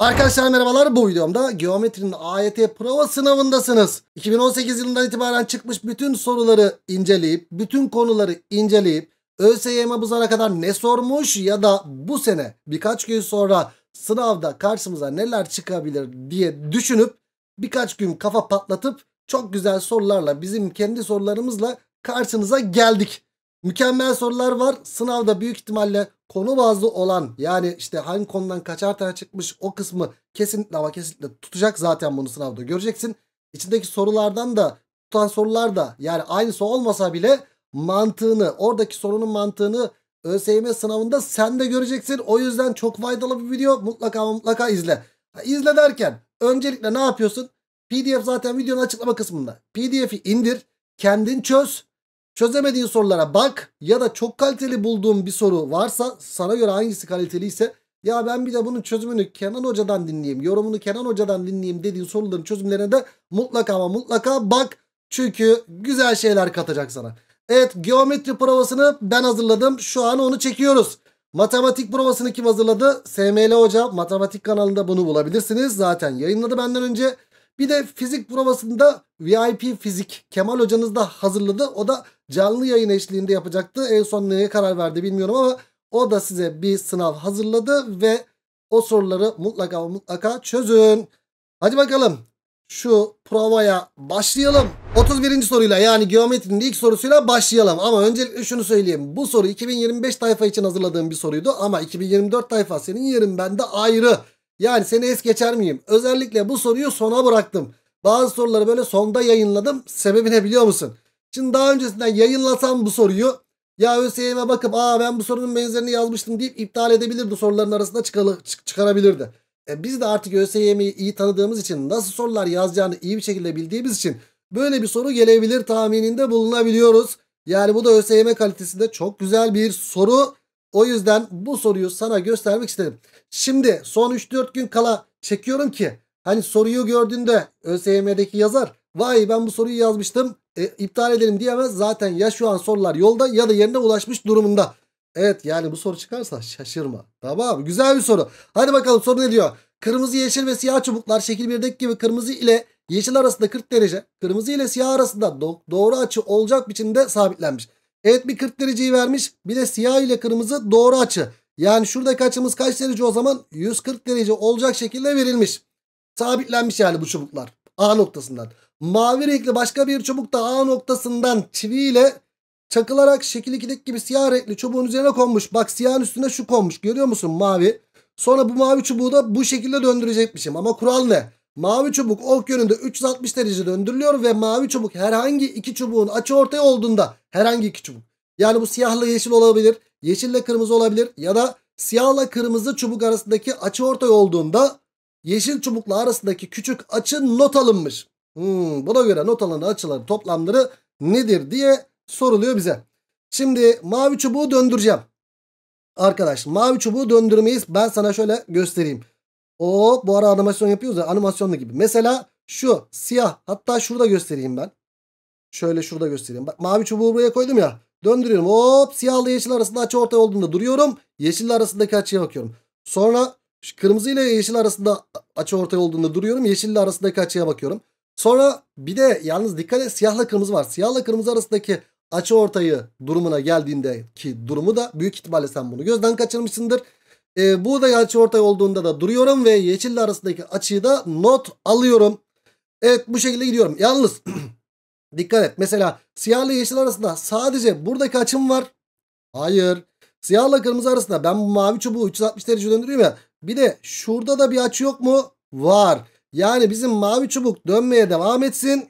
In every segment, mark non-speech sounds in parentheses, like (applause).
Arkadaşlar merhabalar bu videomda geometrinin AYT prova sınavındasınız. 2018 yılından itibaren çıkmış bütün soruları inceleyip bütün konuları inceleyip ÖSYM bu zamana kadar ne sormuş ya da bu sene birkaç gün sonra sınavda karşımıza neler çıkabilir diye düşünüp birkaç gün kafa patlatıp çok güzel sorularla bizim kendi sorularımızla karşınıza geldik. Mükemmel sorular var. Sınavda büyük ihtimalle konu bazlı olan yani işte hangi konudan kaçar tane çıkmış o kısmı kesinlikle ama kesinlikle tutacak zaten bunu sınavda göreceksin. İçindeki sorulardan da tutan sorular da yani aynısı olmasa bile mantığını oradaki sorunun mantığını ÖSYM sınavında sen de göreceksin. O yüzden çok faydalı bir video mutlaka mutlaka izle. Ha, izle derken öncelikle ne yapıyorsun? PDF zaten videonun açıklama kısmında. PDF'i indir kendin çöz Çözemediğin sorulara bak ya da çok kaliteli bulduğun bir soru varsa sana göre hangisi kaliteliyse ya ben bir de bunun çözümünü Kenan Hoca'dan dinleyeyim, yorumunu Kenan Hoca'dan dinleyeyim dediğin soruların çözümlerine de mutlaka ama mutlaka bak. Çünkü güzel şeyler katacak sana. Evet geometri provasını ben hazırladım. Şu an onu çekiyoruz. Matematik provasını kim hazırladı? SML Hoca matematik kanalında bunu bulabilirsiniz. Zaten yayınladı benden önce. Bir de fizik provasında VIP fizik Kemal hocanız da hazırladı. O da canlı yayın eşliğinde yapacaktı. En son neye karar verdi bilmiyorum ama o da size bir sınav hazırladı ve o soruları mutlaka mutlaka çözün. Hadi bakalım şu provaya başlayalım. 31. soruyla yani geometrinin ilk sorusuyla başlayalım. Ama öncelikle şunu söyleyeyim. Bu soru 2025 tayfa için hazırladığım bir soruydu. Ama 2024 tayfa senin yerin bende ayrı. Yani seni es geçer miyim? Özellikle bu soruyu sona bıraktım. Bazı soruları böyle sonda yayınladım. Sebebi ne biliyor musun? Şimdi daha öncesinden yayınlasam bu soruyu ya ÖSYM'e bakıp aa ben bu sorunun benzerini yazmıştım deyip iptal edebilirdi soruların arasında çıkalı, çık çıkarabilirdi. E biz de artık ÖSYM'yi iyi tanıdığımız için nasıl sorular yazacağını iyi bir şekilde bildiğimiz için böyle bir soru gelebilir tahmininde bulunabiliyoruz. Yani bu da ÖSYM kalitesinde çok güzel bir soru. O yüzden bu soruyu sana göstermek istedim. Şimdi son 3-4 gün kala çekiyorum ki hani soruyu gördüğünde ÖSYM'deki yazar vay ben bu soruyu yazmıştım e, iptal edelim diyemez. Zaten ya şu an sorular yolda ya da yerine ulaşmış durumunda. Evet yani bu soru çıkarsa şaşırma. Tamam güzel bir soru. Hadi bakalım soru ne diyor? Kırmızı, yeşil ve siyah çubuklar şekil 1'deki gibi kırmızı ile yeşil arasında 40 derece, kırmızı ile siyah arasında do- doğru açı olacak biçimde sabitlenmiş. Evet bir 40 dereceyi vermiş. Bir de siyah ile kırmızı doğru açı. Yani şuradaki açımız kaç derece o zaman? 140 derece olacak şekilde verilmiş. Sabitlenmiş yani bu çubuklar. A noktasından. Mavi renkli başka bir çubuk da A noktasından çiviyle çakılarak şekil 2'deki gibi siyah renkli çubuğun üzerine konmuş. Bak siyahın üstüne şu konmuş. Görüyor musun mavi? Sonra bu mavi çubuğu da bu şekilde döndürecekmişim. Ama kural ne? Mavi çubuk ok yönünde 360 derece döndürülüyor ve mavi çubuk herhangi iki çubuğun açı ortaya olduğunda herhangi iki çubuk. Yani bu siyahla yeşil olabilir, yeşille kırmızı olabilir ya da siyahla kırmızı çubuk arasındaki açı ortaya olduğunda yeşil çubukla arasındaki küçük açı not alınmış. Hmm, buna göre not alınan açıların toplamları nedir diye soruluyor bize. Şimdi mavi çubuğu döndüreceğim. Arkadaş mavi çubuğu döndürmeyiz. Ben sana şöyle göstereyim. O bu ara animasyon yapıyoruz ya animasyonlu gibi. Mesela şu siyah hatta şurada göstereyim ben. Şöyle şurada göstereyim. Bak mavi çubuğu buraya koydum ya. Döndürüyorum. Hop siyahla yeşil arasında açı ortaya olduğunda duruyorum. Yeşille arasındaki açıya bakıyorum. Sonra kırmızı ile yeşil arasında açı ortaya olduğunda duruyorum. Yeşille arasındaki açıya bakıyorum. Sonra bir de yalnız dikkat et siyahla kırmızı var. Siyahla kırmızı arasındaki açı ortayı durumuna geldiğindeki durumu da büyük ihtimalle sen bunu gözden kaçırmışsındır. E, bu da açı ortay olduğunda da duruyorum ve yeşille arasındaki açıyı da not alıyorum. Evet bu şekilde gidiyorum. Yalnız (clears throat) dikkat et. Mesela siyahla yeşil arasında sadece buradaki açım var. Hayır. Siyahla kırmızı arasında ben bu mavi çubuğu 360 derece döndürüyorum ya. Bir de şurada da bir açı yok mu? Var. Yani bizim mavi çubuk dönmeye devam etsin.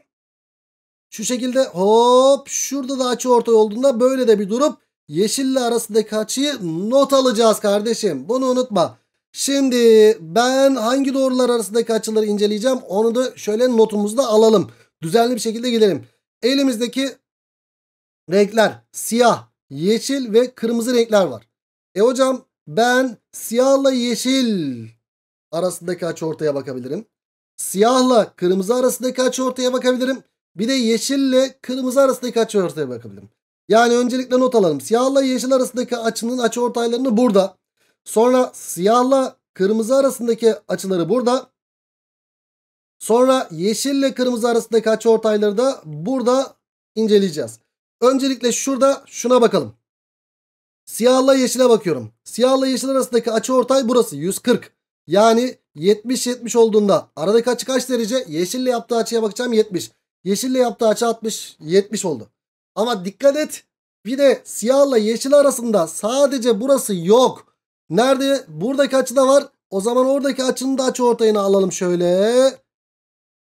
Şu şekilde hop şurada da açı ortay olduğunda böyle de bir durup yeşille arasındaki açıyı not alacağız kardeşim. Bunu unutma. Şimdi ben hangi doğrular arasındaki açıları inceleyeceğim onu da şöyle notumuzda alalım. Düzenli bir şekilde gidelim. Elimizdeki renkler siyah, yeşil ve kırmızı renkler var. E hocam ben siyahla yeşil arasındaki açı ortaya bakabilirim. Siyahla kırmızı arasındaki açı ortaya bakabilirim. Bir de yeşille kırmızı arasındaki açı ortaya bakabilirim. Yani öncelikle not alalım. Siyahla yeşil arasındaki açının açı ortaylarını burada. Sonra siyahla kırmızı arasındaki açıları burada. Sonra yeşille kırmızı arasındaki açı ortayları da burada inceleyeceğiz. Öncelikle şurada şuna bakalım. Siyahla yeşile bakıyorum. Siyahla yeşil arasındaki açı ortay burası 140. Yani 70-70 olduğunda aradaki açı kaç derece? Yeşille yaptığı açıya bakacağım 70. Yeşille yaptığı açı 60 70 oldu. Ama dikkat et bir de siyahla yeşil arasında sadece burası yok. Nerede? Buradaki açıda var. O zaman oradaki açının da açı ortayını alalım şöyle.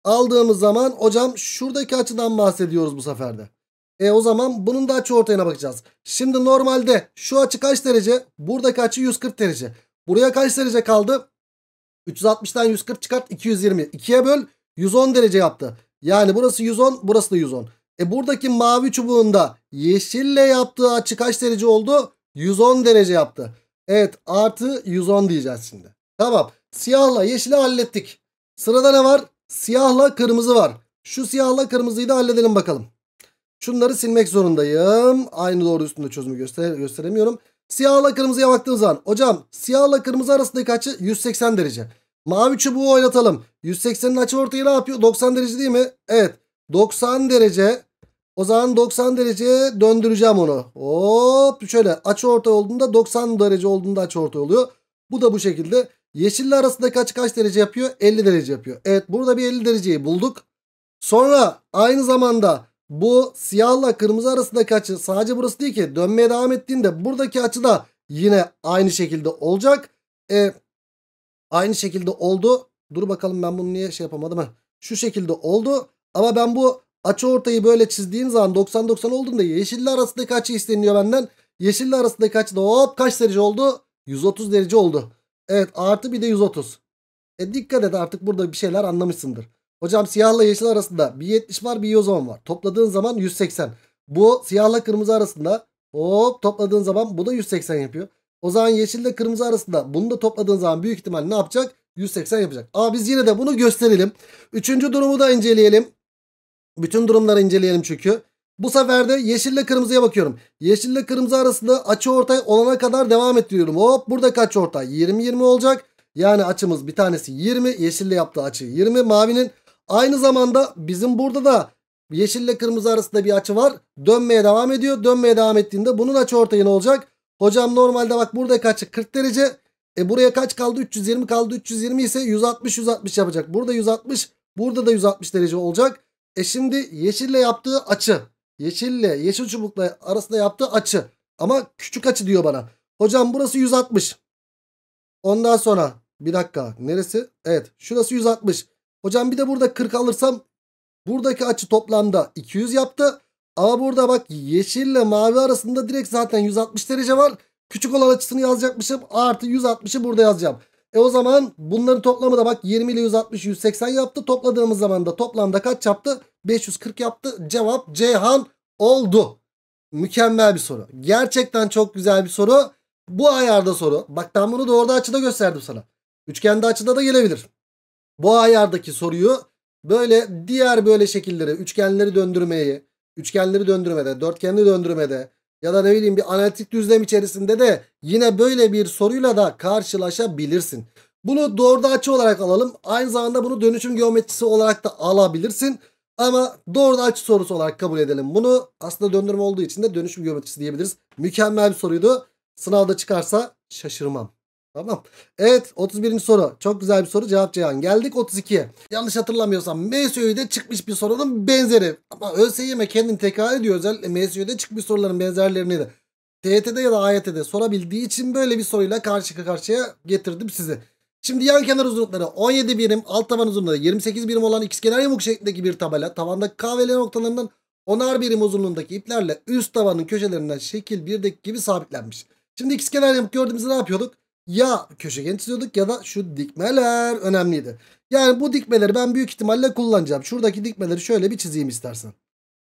Aldığımız zaman hocam şuradaki açıdan bahsediyoruz bu seferde. E o zaman bunun da açı ortayına bakacağız. Şimdi normalde şu açı kaç derece? Buradaki açı 140 derece. Buraya kaç derece kaldı? 360'tan 140 çıkart 220. 2'ye böl 110 derece yaptı. Yani burası 110 burası da 110. E buradaki mavi çubuğunda yeşille yaptığı açı kaç derece oldu? 110 derece yaptı. Evet artı 110 diyeceğiz şimdi. Tamam siyahla yeşili hallettik. Sırada ne var? Siyahla kırmızı var. Şu siyahla kırmızıyı da halledelim bakalım. Şunları silmek zorundayım. Aynı doğru üstünde çözümü göster gösteremiyorum. Siyahla kırmızıya baktığım zaman. Hocam siyahla kırmızı arasındaki açı 180 derece. Mavi çubuğu oynatalım. 180'in açı ortayı ne yapıyor? 90 derece değil mi? Evet. 90 derece. O zaman 90 dereceye döndüreceğim onu. Hop şöyle açı ortay olduğunda 90 derece olduğunda açı ortay oluyor. Bu da bu şekilde. Yeşille arasındaki açı kaç derece yapıyor? 50 derece yapıyor. Evet burada bir 50 dereceyi bulduk. Sonra aynı zamanda bu siyahla kırmızı arasındaki açı sadece burası değil ki dönmeye devam ettiğinde buradaki açı da yine aynı şekilde olacak. E, aynı şekilde oldu. Dur bakalım ben bunu niye şey yapamadım. Şu şekilde oldu. Ama ben bu açı ortayı böyle çizdiğim zaman 90-90 olduğunda yeşille arasındaki açı isteniyor benden. Yeşille arasındaki açı da hop kaç derece oldu? 130 derece oldu. Evet artı bir de 130. E dikkat et artık burada bir şeyler anlamışsındır. Hocam siyahla yeşil arasında bir 70 var bir 110 var. Topladığın zaman 180. Bu siyahla kırmızı arasında hop topladığın zaman bu da 180 yapıyor. O zaman yeşille kırmızı arasında bunu da topladığın zaman büyük ihtimal ne yapacak? 180 yapacak. Ama biz yine de bunu gösterelim. Üçüncü durumu da inceleyelim. Bütün durumları inceleyelim çünkü. Bu sefer de yeşille kırmızıya bakıyorum. Yeşille kırmızı arasında açı ortay olana kadar devam ettiriyorum. Hop burada kaç ortay? 20-20 olacak. Yani açımız bir tanesi 20. Yeşille yaptığı açı 20. Mavinin aynı zamanda bizim burada da yeşille kırmızı arasında bir açı var. Dönmeye devam ediyor. Dönmeye devam ettiğinde bunun açı ortayı ne olacak? Hocam normalde bak burada kaçı 40 derece. E buraya kaç kaldı? 320 kaldı. 320 ise 160 160 yapacak. Burada 160. Burada da 160 derece olacak. E şimdi yeşille yaptığı açı. Yeşille yeşil çubukla arasında yaptığı açı. Ama küçük açı diyor bana. Hocam burası 160. Ondan sonra bir dakika neresi? Evet şurası 160. Hocam bir de burada 40 alırsam buradaki açı toplamda 200 yaptı. Ama burada bak yeşille mavi arasında direkt zaten 160 derece var. Küçük olan açısını yazacakmışım. Artı 160'ı burada yazacağım. E o zaman bunların toplamı da bak 20 ile 160 180 yaptı. Topladığımız zaman da toplamda kaç yaptı? 540 yaptı. Cevap Ceyhan oldu. Mükemmel bir soru. Gerçekten çok güzel bir soru. Bu ayarda soru. Bak ben bunu doğru açıda gösterdim sana. Üçgende açıda da gelebilir. Bu ayardaki soruyu böyle diğer böyle şekilleri, üçgenleri döndürmeyi, üçgenleri döndürmede, dörtgenli döndürmede ya da ne bileyim bir analitik düzlem içerisinde de yine böyle bir soruyla da karşılaşabilirsin. Bunu doğru açı olarak alalım. Aynı zamanda bunu dönüşüm geometrisi olarak da alabilirsin. Ama doğru açı sorusu olarak kabul edelim. Bunu aslında döndürme olduğu için de dönüşüm geometrisi diyebiliriz. Mükemmel bir soruydu. Sınavda çıkarsa şaşırmam. Tamam. Evet 31. soru. Çok güzel bir soru. Cevap Ceyhan. Geldik 32'ye. Yanlış hatırlamıyorsam MSÜ'de çıkmış bir sorunun benzeri. Ama ÖSYM kendini tekrar ediyor. Özellikle MSÜ'de çıkmış soruların benzerlerini de. TYT'de ya da AYT'de sorabildiği için böyle bir soruyla karşı karşıya getirdim sizi. Şimdi yan kenar uzunlukları 17 birim, alt taban uzunluğu 28 birim olan ikizkenar yamuk şeklindeki bir tabela. Tavanda K ve L noktalarından 10'ar birim uzunluğundaki iplerle üst tabanın köşelerinden şekil 1'deki gibi sabitlenmiş. Şimdi ikizkenar yamuk gördüğümüzde ne yapıyorduk? Ya köşegen çiziyorduk ya da şu dikmeler önemliydi. Yani bu dikmeleri ben büyük ihtimalle kullanacağım. Şuradaki dikmeleri şöyle bir çizeyim istersen.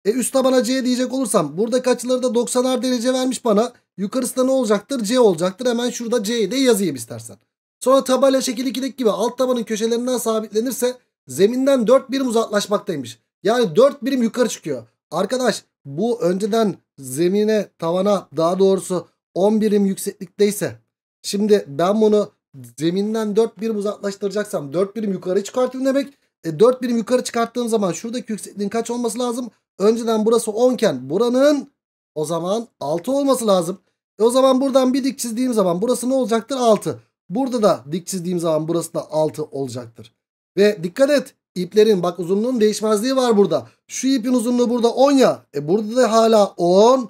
E üst tabana C diyecek olursam buradaki açıları da 90'ar derece vermiş bana. Yukarısı da ne olacaktır? C olacaktır. Hemen şurada C'yi de yazayım istersen. Sonra tabela şekil 2'deki gibi alt tabanın köşelerinden sabitlenirse zeminden 4 birim uzaklaşmaktaymış. Yani 4 birim yukarı çıkıyor. Arkadaş bu önceden zemine tavana daha doğrusu 10 birim yükseklikteyse şimdi ben bunu zeminden 4 birim uzaklaştıracaksam 4 birim yukarı çıkartayım demek. E 4 birim yukarı çıkarttığım zaman şuradaki yüksekliğin kaç olması lazım? Önceden burası 10 iken buranın o zaman 6 olması lazım. E o zaman buradan bir dik çizdiğim zaman burası ne olacaktır? 6. Burada da dik çizdiğim zaman burası da 6 olacaktır. Ve dikkat et iplerin bak uzunluğun değişmezliği var burada. Şu ipin uzunluğu burada 10 ya. E burada da hala 10.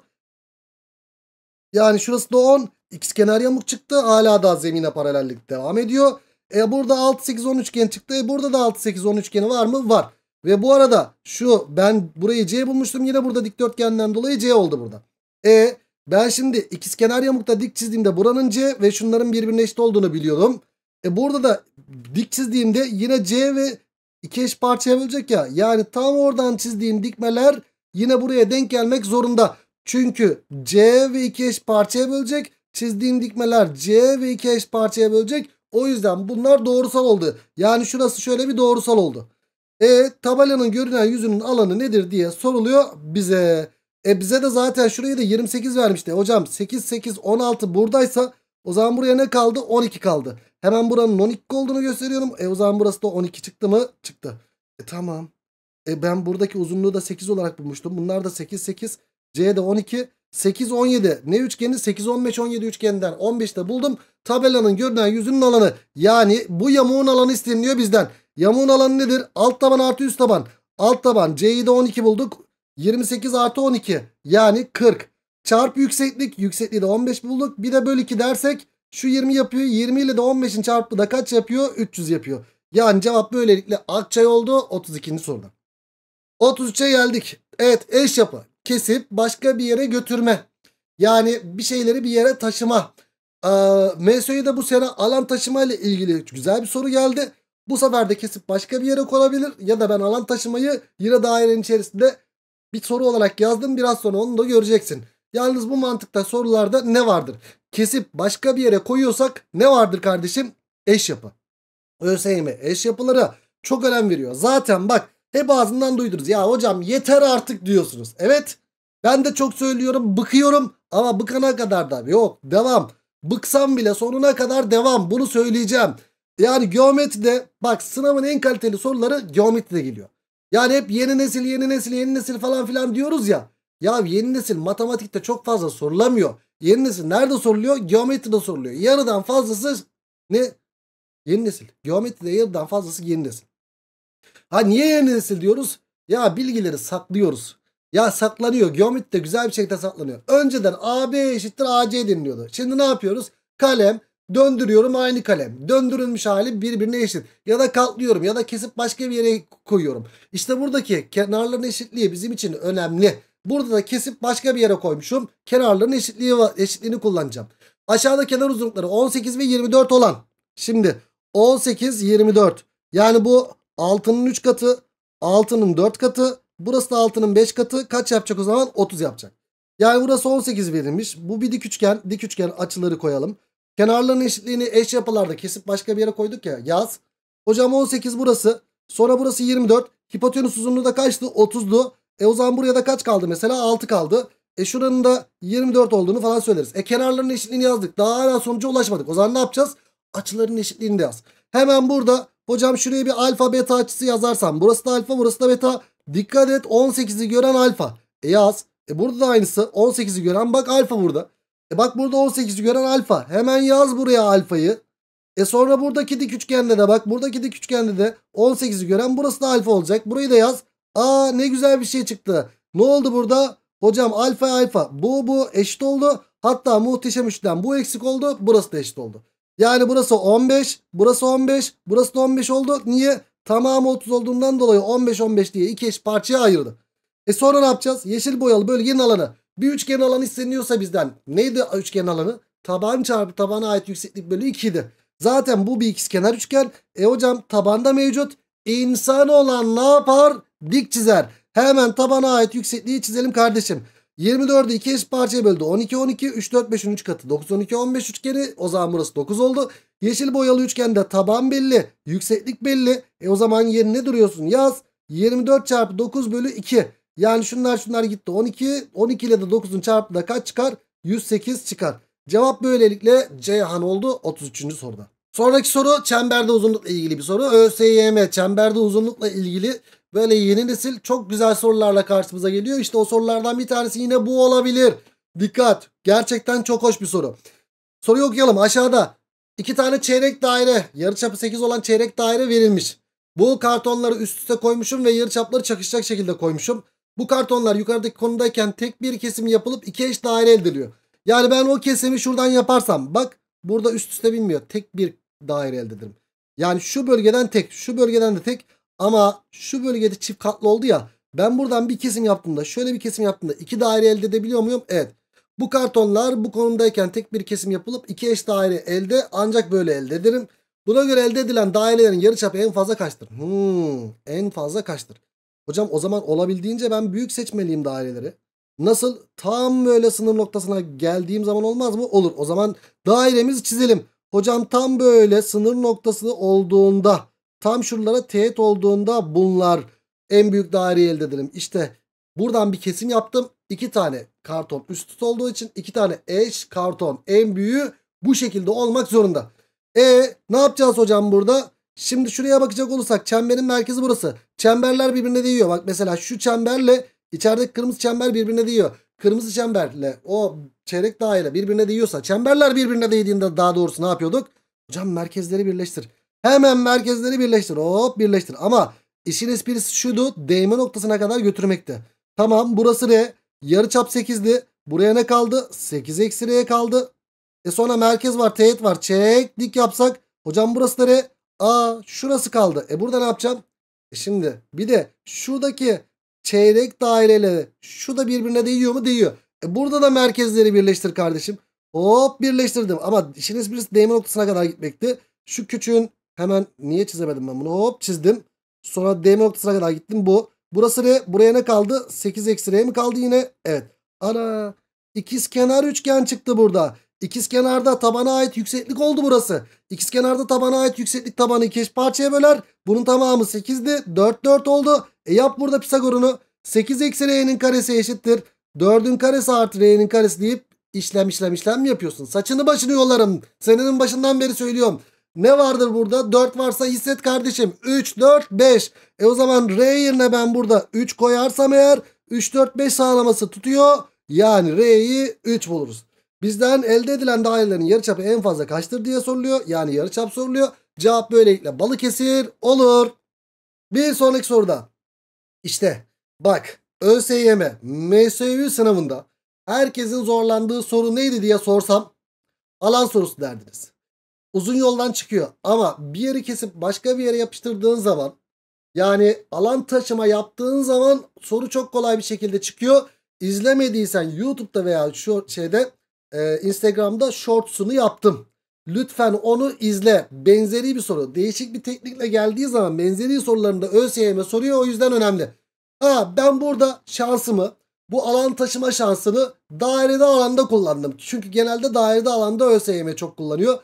Yani şurası da 10. kenar yamuk çıktı. Hala da zemine paralellik devam ediyor. E burada 6 8 10 üçgen çıktı. E burada da 6 8 10 üçgeni var mı? Var. Ve bu arada şu ben burayı C bulmuştum. Yine burada dikdörtgenden dolayı C oldu burada. E ben şimdi ikizkenar yamukta dik çizdiğimde buranın C ve şunların birbirine eşit olduğunu biliyordum. E burada da dik çizdiğimde yine C ve iki eş parçaya bölecek ya. Yani tam oradan çizdiğim dikmeler yine buraya denk gelmek zorunda. Çünkü C ve iki eş parçaya bölecek. Çizdiğim dikmeler C ve iki eş parçaya bölecek. O yüzden bunlar doğrusal oldu. Yani şurası şöyle bir doğrusal oldu. E tabelanın görünen yüzünün alanı nedir diye soruluyor bize. E bize de zaten şurayı da 28 vermişti. Hocam 8 8 16 buradaysa o zaman buraya ne kaldı? 12 kaldı. Hemen buranın 12 olduğunu gösteriyorum. E o zaman burası da 12 çıktı mı? Çıktı. E tamam. E ben buradaki uzunluğu da 8 olarak bulmuştum. Bunlar da 8 8. C de 12. 8 17. Ne üçgeni? 8 15 17 üçgeninden 15'te buldum. Tabelanın görünen yüzünün alanı. Yani bu yamuğun alanı isteniyor bizden. Yamuğun alanı nedir? Alt taban artı üst taban. Alt taban C'yi de 12 bulduk. 28 artı 12 yani 40. Çarpı yükseklik. Yüksekliği de 15 bulduk. Bir de böl 2 dersek şu 20 yapıyor. 20 ile de 15'in çarpı da kaç yapıyor? 300 yapıyor. Yani cevap böylelikle Akçay oldu 32. soruda. 33'e geldik. Evet eş yapı. Kesip başka bir yere götürme. Yani bir şeyleri bir yere taşıma. Ee, de bu sene alan taşıma ile ilgili güzel bir soru geldi. Bu sefer de kesip başka bir yere konabilir. Ya da ben alan taşımayı yine dairenin içerisinde bir soru olarak yazdım. Biraz sonra onu da göreceksin. Yalnız bu mantıkta sorularda ne vardır? Kesip başka bir yere koyuyorsak ne vardır kardeşim? Eş yapı. ÖSYM eş yapılara çok önem veriyor. Zaten bak hep ağzından duydunuz. Ya hocam yeter artık diyorsunuz. Evet ben de çok söylüyorum bıkıyorum ama bıkana kadar da yok devam. Bıksam bile sonuna kadar devam bunu söyleyeceğim. Yani geometride bak sınavın en kaliteli soruları geometride geliyor. Yani hep yeni nesil yeni nesil yeni nesil falan filan diyoruz ya. Ya yeni nesil matematikte çok fazla sorulamıyor. Yeni nesil nerede soruluyor? Geometride soruluyor. Yarıdan fazlası ne? Yeni nesil. Geometride yarıdan fazlası yeni nesil. Ha niye yeni nesil diyoruz? Ya bilgileri saklıyoruz. Ya saklanıyor. Geometride güzel bir şekilde saklanıyor. Önceden AB eşittir AC deniliyordu. Şimdi ne yapıyoruz? Kalem, Döndürüyorum aynı kalem. Döndürülmüş hali birbirine eşit. Ya da katlıyorum ya da kesip başka bir yere koyuyorum. İşte buradaki kenarların eşitliği bizim için önemli. Burada da kesip başka bir yere koymuşum. Kenarların eşitliği eşitliğini kullanacağım. Aşağıda kenar uzunlukları 18 ve 24 olan. Şimdi 18 24. Yani bu 6'nın 3 katı, 6'nın 4 katı, burası da 6'nın 5 katı. Kaç yapacak o zaman? 30 yapacak. Yani burası 18 verilmiş. Bu bir dik üçgen. Dik üçgen açıları koyalım. Kenarların eşitliğini eş yapılarda kesip başka bir yere koyduk ya. Yaz. Hocam 18 burası. Sonra burası 24. Hipotenüs uzunluğu da kaçtı? 30'du. E o zaman buraya da kaç kaldı mesela? 6 kaldı. E şuranın da 24 olduğunu falan söyleriz. E kenarların eşitliğini yazdık. Daha hala sonuca ulaşmadık. O zaman ne yapacağız? Açıların eşitliğini de yaz. Hemen burada hocam şuraya bir alfa beta açısı yazarsam. Burası da alfa burası da beta. Dikkat et 18'i gören alfa. E yaz. E burada da aynısı. 18'i gören bak alfa burada. E bak burada 18'i gören alfa. Hemen yaz buraya alfayı. E sonra buradaki dik üçgende de bak buradaki dik üçgende de 18'i gören burası da alfa olacak. Burayı da yaz. Aa ne güzel bir şey çıktı. Ne oldu burada? Hocam alfa alfa bu bu eşit oldu. Hatta muhteşem üçten bu eksik oldu. Burası da eşit oldu. Yani burası 15 burası 15 burası da 15 oldu. Niye? Tamamı 30 olduğundan dolayı 15 15 diye iki eş parçaya ayırdı. E sonra ne yapacağız? Yeşil boyalı bölgenin alanı. Bir üçgen alanı isteniyorsa bizden neydi üçgen alanı? Taban çarpı tabana ait yükseklik bölü 2 idi. Zaten bu bir ikizkenar üçgen. E hocam tabanda mevcut. İnsan olan ne yapar? Dik çizer. Hemen tabana ait yüksekliği çizelim kardeşim. 24'ü 2 eş parçaya böldü. 12 12 3 4 5'in 3 katı. 9 12 15 üçgeni. O zaman burası 9 oldu. Yeşil boyalı üçgende taban belli. Yükseklik belli. E o zaman yerine duruyorsun. Yaz. 24 çarpı 9 bölü 2. Yani şunlar şunlar gitti. 12. 12 ile de 9'un çarpımı da kaç çıkar? 108 çıkar. Cevap böylelikle Ceyhan oldu 33. soruda. Sonraki soru çemberde uzunlukla ilgili bir soru. ÖSYM çemberde uzunlukla ilgili böyle yeni nesil çok güzel sorularla karşımıza geliyor. İşte o sorulardan bir tanesi yine bu olabilir. Dikkat. Gerçekten çok hoş bir soru. Soruyu okuyalım. Aşağıda iki tane çeyrek daire, yarıçapı 8 olan çeyrek daire verilmiş. Bu kartonları üst üste koymuşum ve yarıçapları çakışacak şekilde koymuşum. Bu kartonlar yukarıdaki konudayken tek bir kesim yapılıp iki eş daire elde ediliyor. Yani ben o kesimi şuradan yaparsam bak burada üst üste binmiyor. Tek bir daire elde ederim. Yani şu bölgeden tek, şu bölgeden de tek ama şu bölgede çift katlı oldu ya. Ben buradan bir kesim yaptığımda, şöyle bir kesim yaptığımda iki daire elde edebiliyor muyum? Evet. Bu kartonlar bu konumdayken tek bir kesim yapılıp iki eş daire elde ancak böyle elde ederim. Buna göre elde edilen dairelerin yarıçapı en fazla kaçtır? Hmm, en fazla kaçtır? Hocam o zaman olabildiğince ben büyük seçmeliyim daireleri. Nasıl? Tam böyle sınır noktasına geldiğim zaman olmaz mı? Olur. O zaman dairemizi çizelim. Hocam tam böyle sınır noktası olduğunda tam şuralara teğet olduğunda bunlar en büyük daireyi elde ederim. İşte buradan bir kesim yaptım. İki tane karton üst üste olduğu için iki tane eş karton en büyüğü bu şekilde olmak zorunda. E ne yapacağız hocam burada? Şimdi şuraya bakacak olursak çemberin merkezi burası. Çemberler birbirine değiyor. Bak mesela şu çemberle içerideki kırmızı çember birbirine değiyor. Kırmızı çemberle o çeyrek daire birbirine değiyorsa çemberler birbirine değdiğinde daha doğrusu ne yapıyorduk? Hocam merkezleri birleştir. Hemen merkezleri birleştir. Hop birleştir. Ama işin esprisi şuydu. Değme noktasına kadar götürmekti. Tamam burası R. Yarıçap 8'di. Buraya ne kaldı? 8 eksi R kaldı. E sonra merkez var. Teğet var. Çek dik yapsak. Hocam burası da R. Aa şurası kaldı. E burada ne yapacağım? E şimdi bir de şuradaki çeyrek daireleri şu da birbirine değiyor mu? Değiyor. E burada da merkezleri birleştir kardeşim. Hop birleştirdim. Ama işin esprisi değme noktasına kadar gitmekti. Şu küçüğün hemen niye çizemedim ben bunu? Hop çizdim. Sonra değme noktasına kadar gittim. Bu. Burası R. Buraya ne kaldı? 8 eksi R mi kaldı yine? Evet. Ana. İkiz kenar üçgen çıktı burada. İkiz kenarda tabana ait yükseklik oldu burası. İkiz kenarda tabana ait yükseklik tabanı iki eş parçaya böler. Bunun tamamı 8'di. 4 4 oldu. E yap burada Pisagor'unu. 8 eksi R'nin karesi eşittir. 4'ün karesi artı R'nin karesi deyip işlem işlem işlem mi yapıyorsun? Saçını başını yollarım. Senenin başından beri söylüyorum. Ne vardır burada? 4 varsa hisset kardeşim. 3, 4, 5. E o zaman R yerine ben burada 3 koyarsam eğer 3, 4, 5 sağlaması tutuyor. Yani R'yi 3 buluruz. Bizden elde edilen dairelerin yarıçapı en fazla kaçtır diye soruluyor. Yani yarıçap soruluyor. Cevap böylelikle Balıkesir olur. Bir sonraki soruda. İşte bak ÖSYM MSÜ sınavında herkesin zorlandığı soru neydi diye sorsam alan sorusu derdiniz. Uzun yoldan çıkıyor ama bir yeri kesip başka bir yere yapıştırdığın zaman yani alan taşıma yaptığın zaman soru çok kolay bir şekilde çıkıyor. İzlemediysen YouTube'da veya şu şeyde e, Instagram'da shorts'unu yaptım. Lütfen onu izle. Benzeri bir soru. Değişik bir teknikle geldiği zaman benzeri sorularında ÖSYM soruyor. O yüzden önemli. Ha ben burada şansımı bu alan taşıma şansını dairede alanda kullandım. Çünkü genelde dairede alanda ÖSYM çok kullanıyor.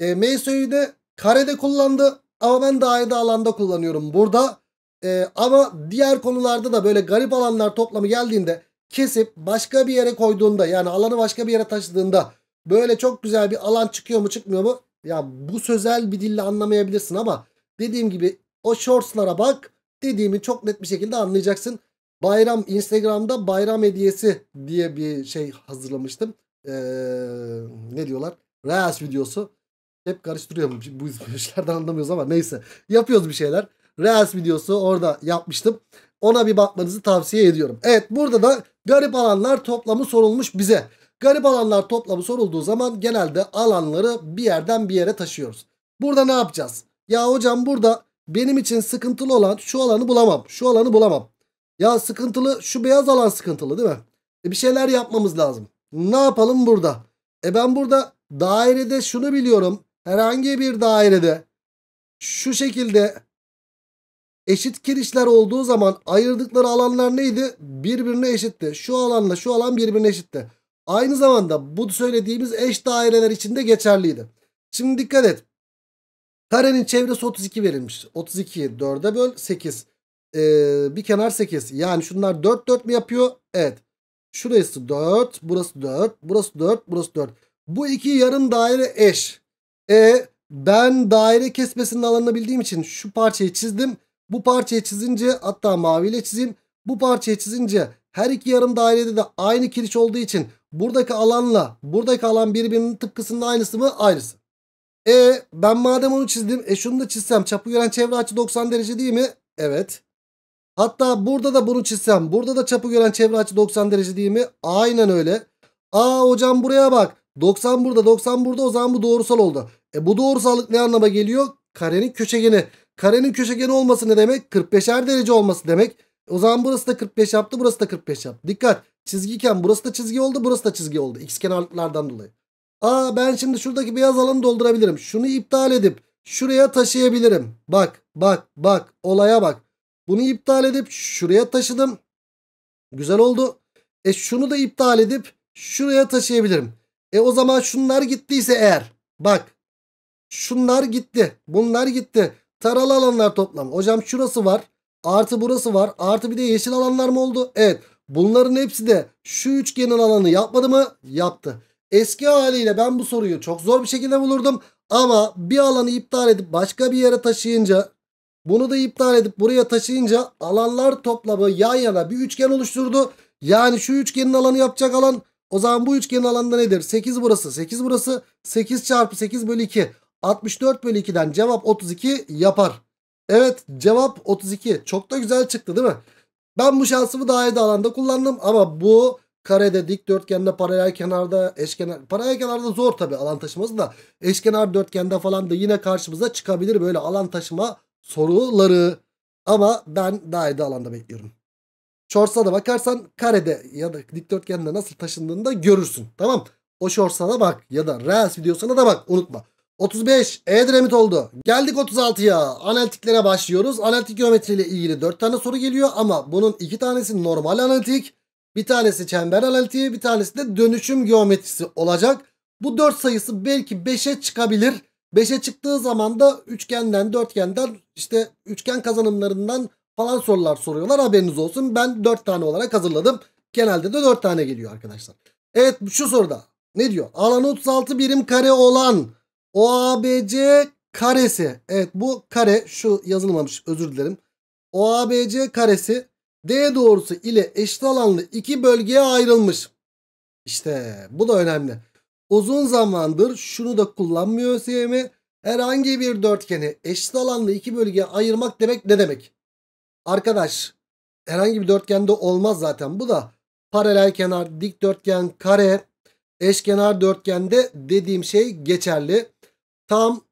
E, MSÜ'yü de karede kullandı. Ama ben dairede alanda kullanıyorum burada. E, ama diğer konularda da böyle garip alanlar toplamı geldiğinde kesip başka bir yere koyduğunda yani alanı başka bir yere taşıdığında böyle çok güzel bir alan çıkıyor mu çıkmıyor mu? Ya bu sözel bir dille anlamayabilirsin ama dediğim gibi o shortslara bak dediğimi çok net bir şekilde anlayacaksın. Bayram Instagram'da bayram hediyesi diye bir şey hazırlamıştım. Ee, ne diyorlar? Reels videosu. Hep karıştırıyorum (laughs) bu işlerden anlamıyoruz ama neyse. Yapıyoruz bir şeyler. Reels videosu orada yapmıştım. Ona bir bakmanızı tavsiye ediyorum. Evet burada da garip alanlar toplamı sorulmuş bize. Garip alanlar toplamı sorulduğu zaman genelde alanları bir yerden bir yere taşıyoruz. Burada ne yapacağız? Ya hocam burada benim için sıkıntılı olan şu alanı bulamam. Şu alanı bulamam. Ya sıkıntılı şu beyaz alan sıkıntılı değil mi? E bir şeyler yapmamız lazım. Ne yapalım burada? E ben burada dairede şunu biliyorum. Herhangi bir dairede şu şekilde eşit kirişler olduğu zaman ayırdıkları alanlar neydi? Birbirine eşitti. Şu alanla şu alan birbirine eşitti. Aynı zamanda bu söylediğimiz eş daireler için de geçerliydi. Şimdi dikkat et. Karenin çevresi 32 verilmiş. 32'yi 4'e böl 8. Ee, bir kenar 8. Yani şunlar 4 4 mi yapıyor? Evet. Şurası 4. Burası 4. Burası 4. Burası 4. Bu iki yarım daire eş. E ben daire kesmesinin alanını bildiğim için şu parçayı çizdim. Bu parçayı çizince hatta maviyle çizeyim. Bu parçayı çizince her iki yarım dairede de aynı kiriş olduğu için buradaki alanla buradaki alan birbirinin tıpkısının aynısı mı? Aynısı. E ben madem onu çizdim e şunu da çizsem çapı gören çevre açı 90 derece değil mi? Evet. Hatta burada da bunu çizsem burada da çapı gören çevre açı 90 derece değil mi? Aynen öyle. Aa hocam buraya bak. 90 burada 90 burada o zaman bu doğrusal oldu. E bu doğrusallık ne anlama geliyor? Karenin köşegeni. Karenin köşegeni olması ne demek? 45'er derece olması demek. O zaman burası da 45 yaptı burası da 45 yaptı. Dikkat çizgiyken burası da çizgi oldu burası da çizgi oldu. X kenarlıklardan dolayı. Aa ben şimdi şuradaki beyaz alanı doldurabilirim. Şunu iptal edip şuraya taşıyabilirim. Bak bak bak olaya bak. Bunu iptal edip şuraya taşıdım. Güzel oldu. E şunu da iptal edip şuraya taşıyabilirim. E o zaman şunlar gittiyse eğer. Bak. Şunlar gitti. Bunlar gitti. Taralı alanlar toplam. Hocam şurası var. Artı burası var. Artı bir de yeşil alanlar mı oldu? Evet. Bunların hepsi de şu üçgenin alanı yapmadı mı? Yaptı. Eski haliyle ben bu soruyu çok zor bir şekilde bulurdum. Ama bir alanı iptal edip başka bir yere taşıyınca bunu da iptal edip buraya taşıyınca alanlar toplamı yan yana bir üçgen oluşturdu. Yani şu üçgenin alanı yapacak alan o zaman bu üçgenin alanında nedir? 8 burası 8 burası 8 çarpı 8 bölü 2 64 bölü 2'den cevap 32 yapar. Evet cevap 32 çok da güzel çıktı değil mi? Ben bu şansımı daha iyi alanda kullandım ama bu karede dikdörtgende paralel kenarda eşkenar paralel kenarda zor tabi alan taşıması da eşkenar dörtgende falan da yine karşımıza çıkabilir böyle alan taşıma soruları. Ama ben daha iyi alanda bekliyorum. Shorts'a da bakarsan karede ya da dikdörtgende nasıl taşındığını da görürsün. Tamam. O Shorts'a da bak ya da Reels videosuna da bak unutma. 35 Edremit oldu. Geldik 36'ya. Analitiklere başlıyoruz. Analitik geometri ile ilgili 4 tane soru geliyor ama bunun 2 tanesi normal analitik. Bir tanesi çember analitiği bir tanesi de dönüşüm geometrisi olacak. Bu 4 sayısı belki 5'e çıkabilir. 5'e çıktığı zaman da üçgenden, dörtgenden işte üçgen kazanımlarından falan sorular soruyorlar. Haberiniz olsun. Ben 4 tane olarak hazırladım. Genelde de 4 tane geliyor arkadaşlar. Evet şu soruda ne diyor? Alanı 36 birim kare olan OABC karesi. Evet bu kare şu yazılmamış özür dilerim. OABC karesi D doğrusu ile eşit alanlı iki bölgeye ayrılmış. İşte bu da önemli. Uzun zamandır şunu da kullanmıyor ÖSYM. Herhangi bir dörtgeni eşit alanlı iki bölgeye ayırmak demek ne demek? Arkadaş herhangi bir dörtgende olmaz zaten bu da. Paralel kenar, dikdörtgen, kare, eşkenar dörtgende dediğim şey geçerli. Tam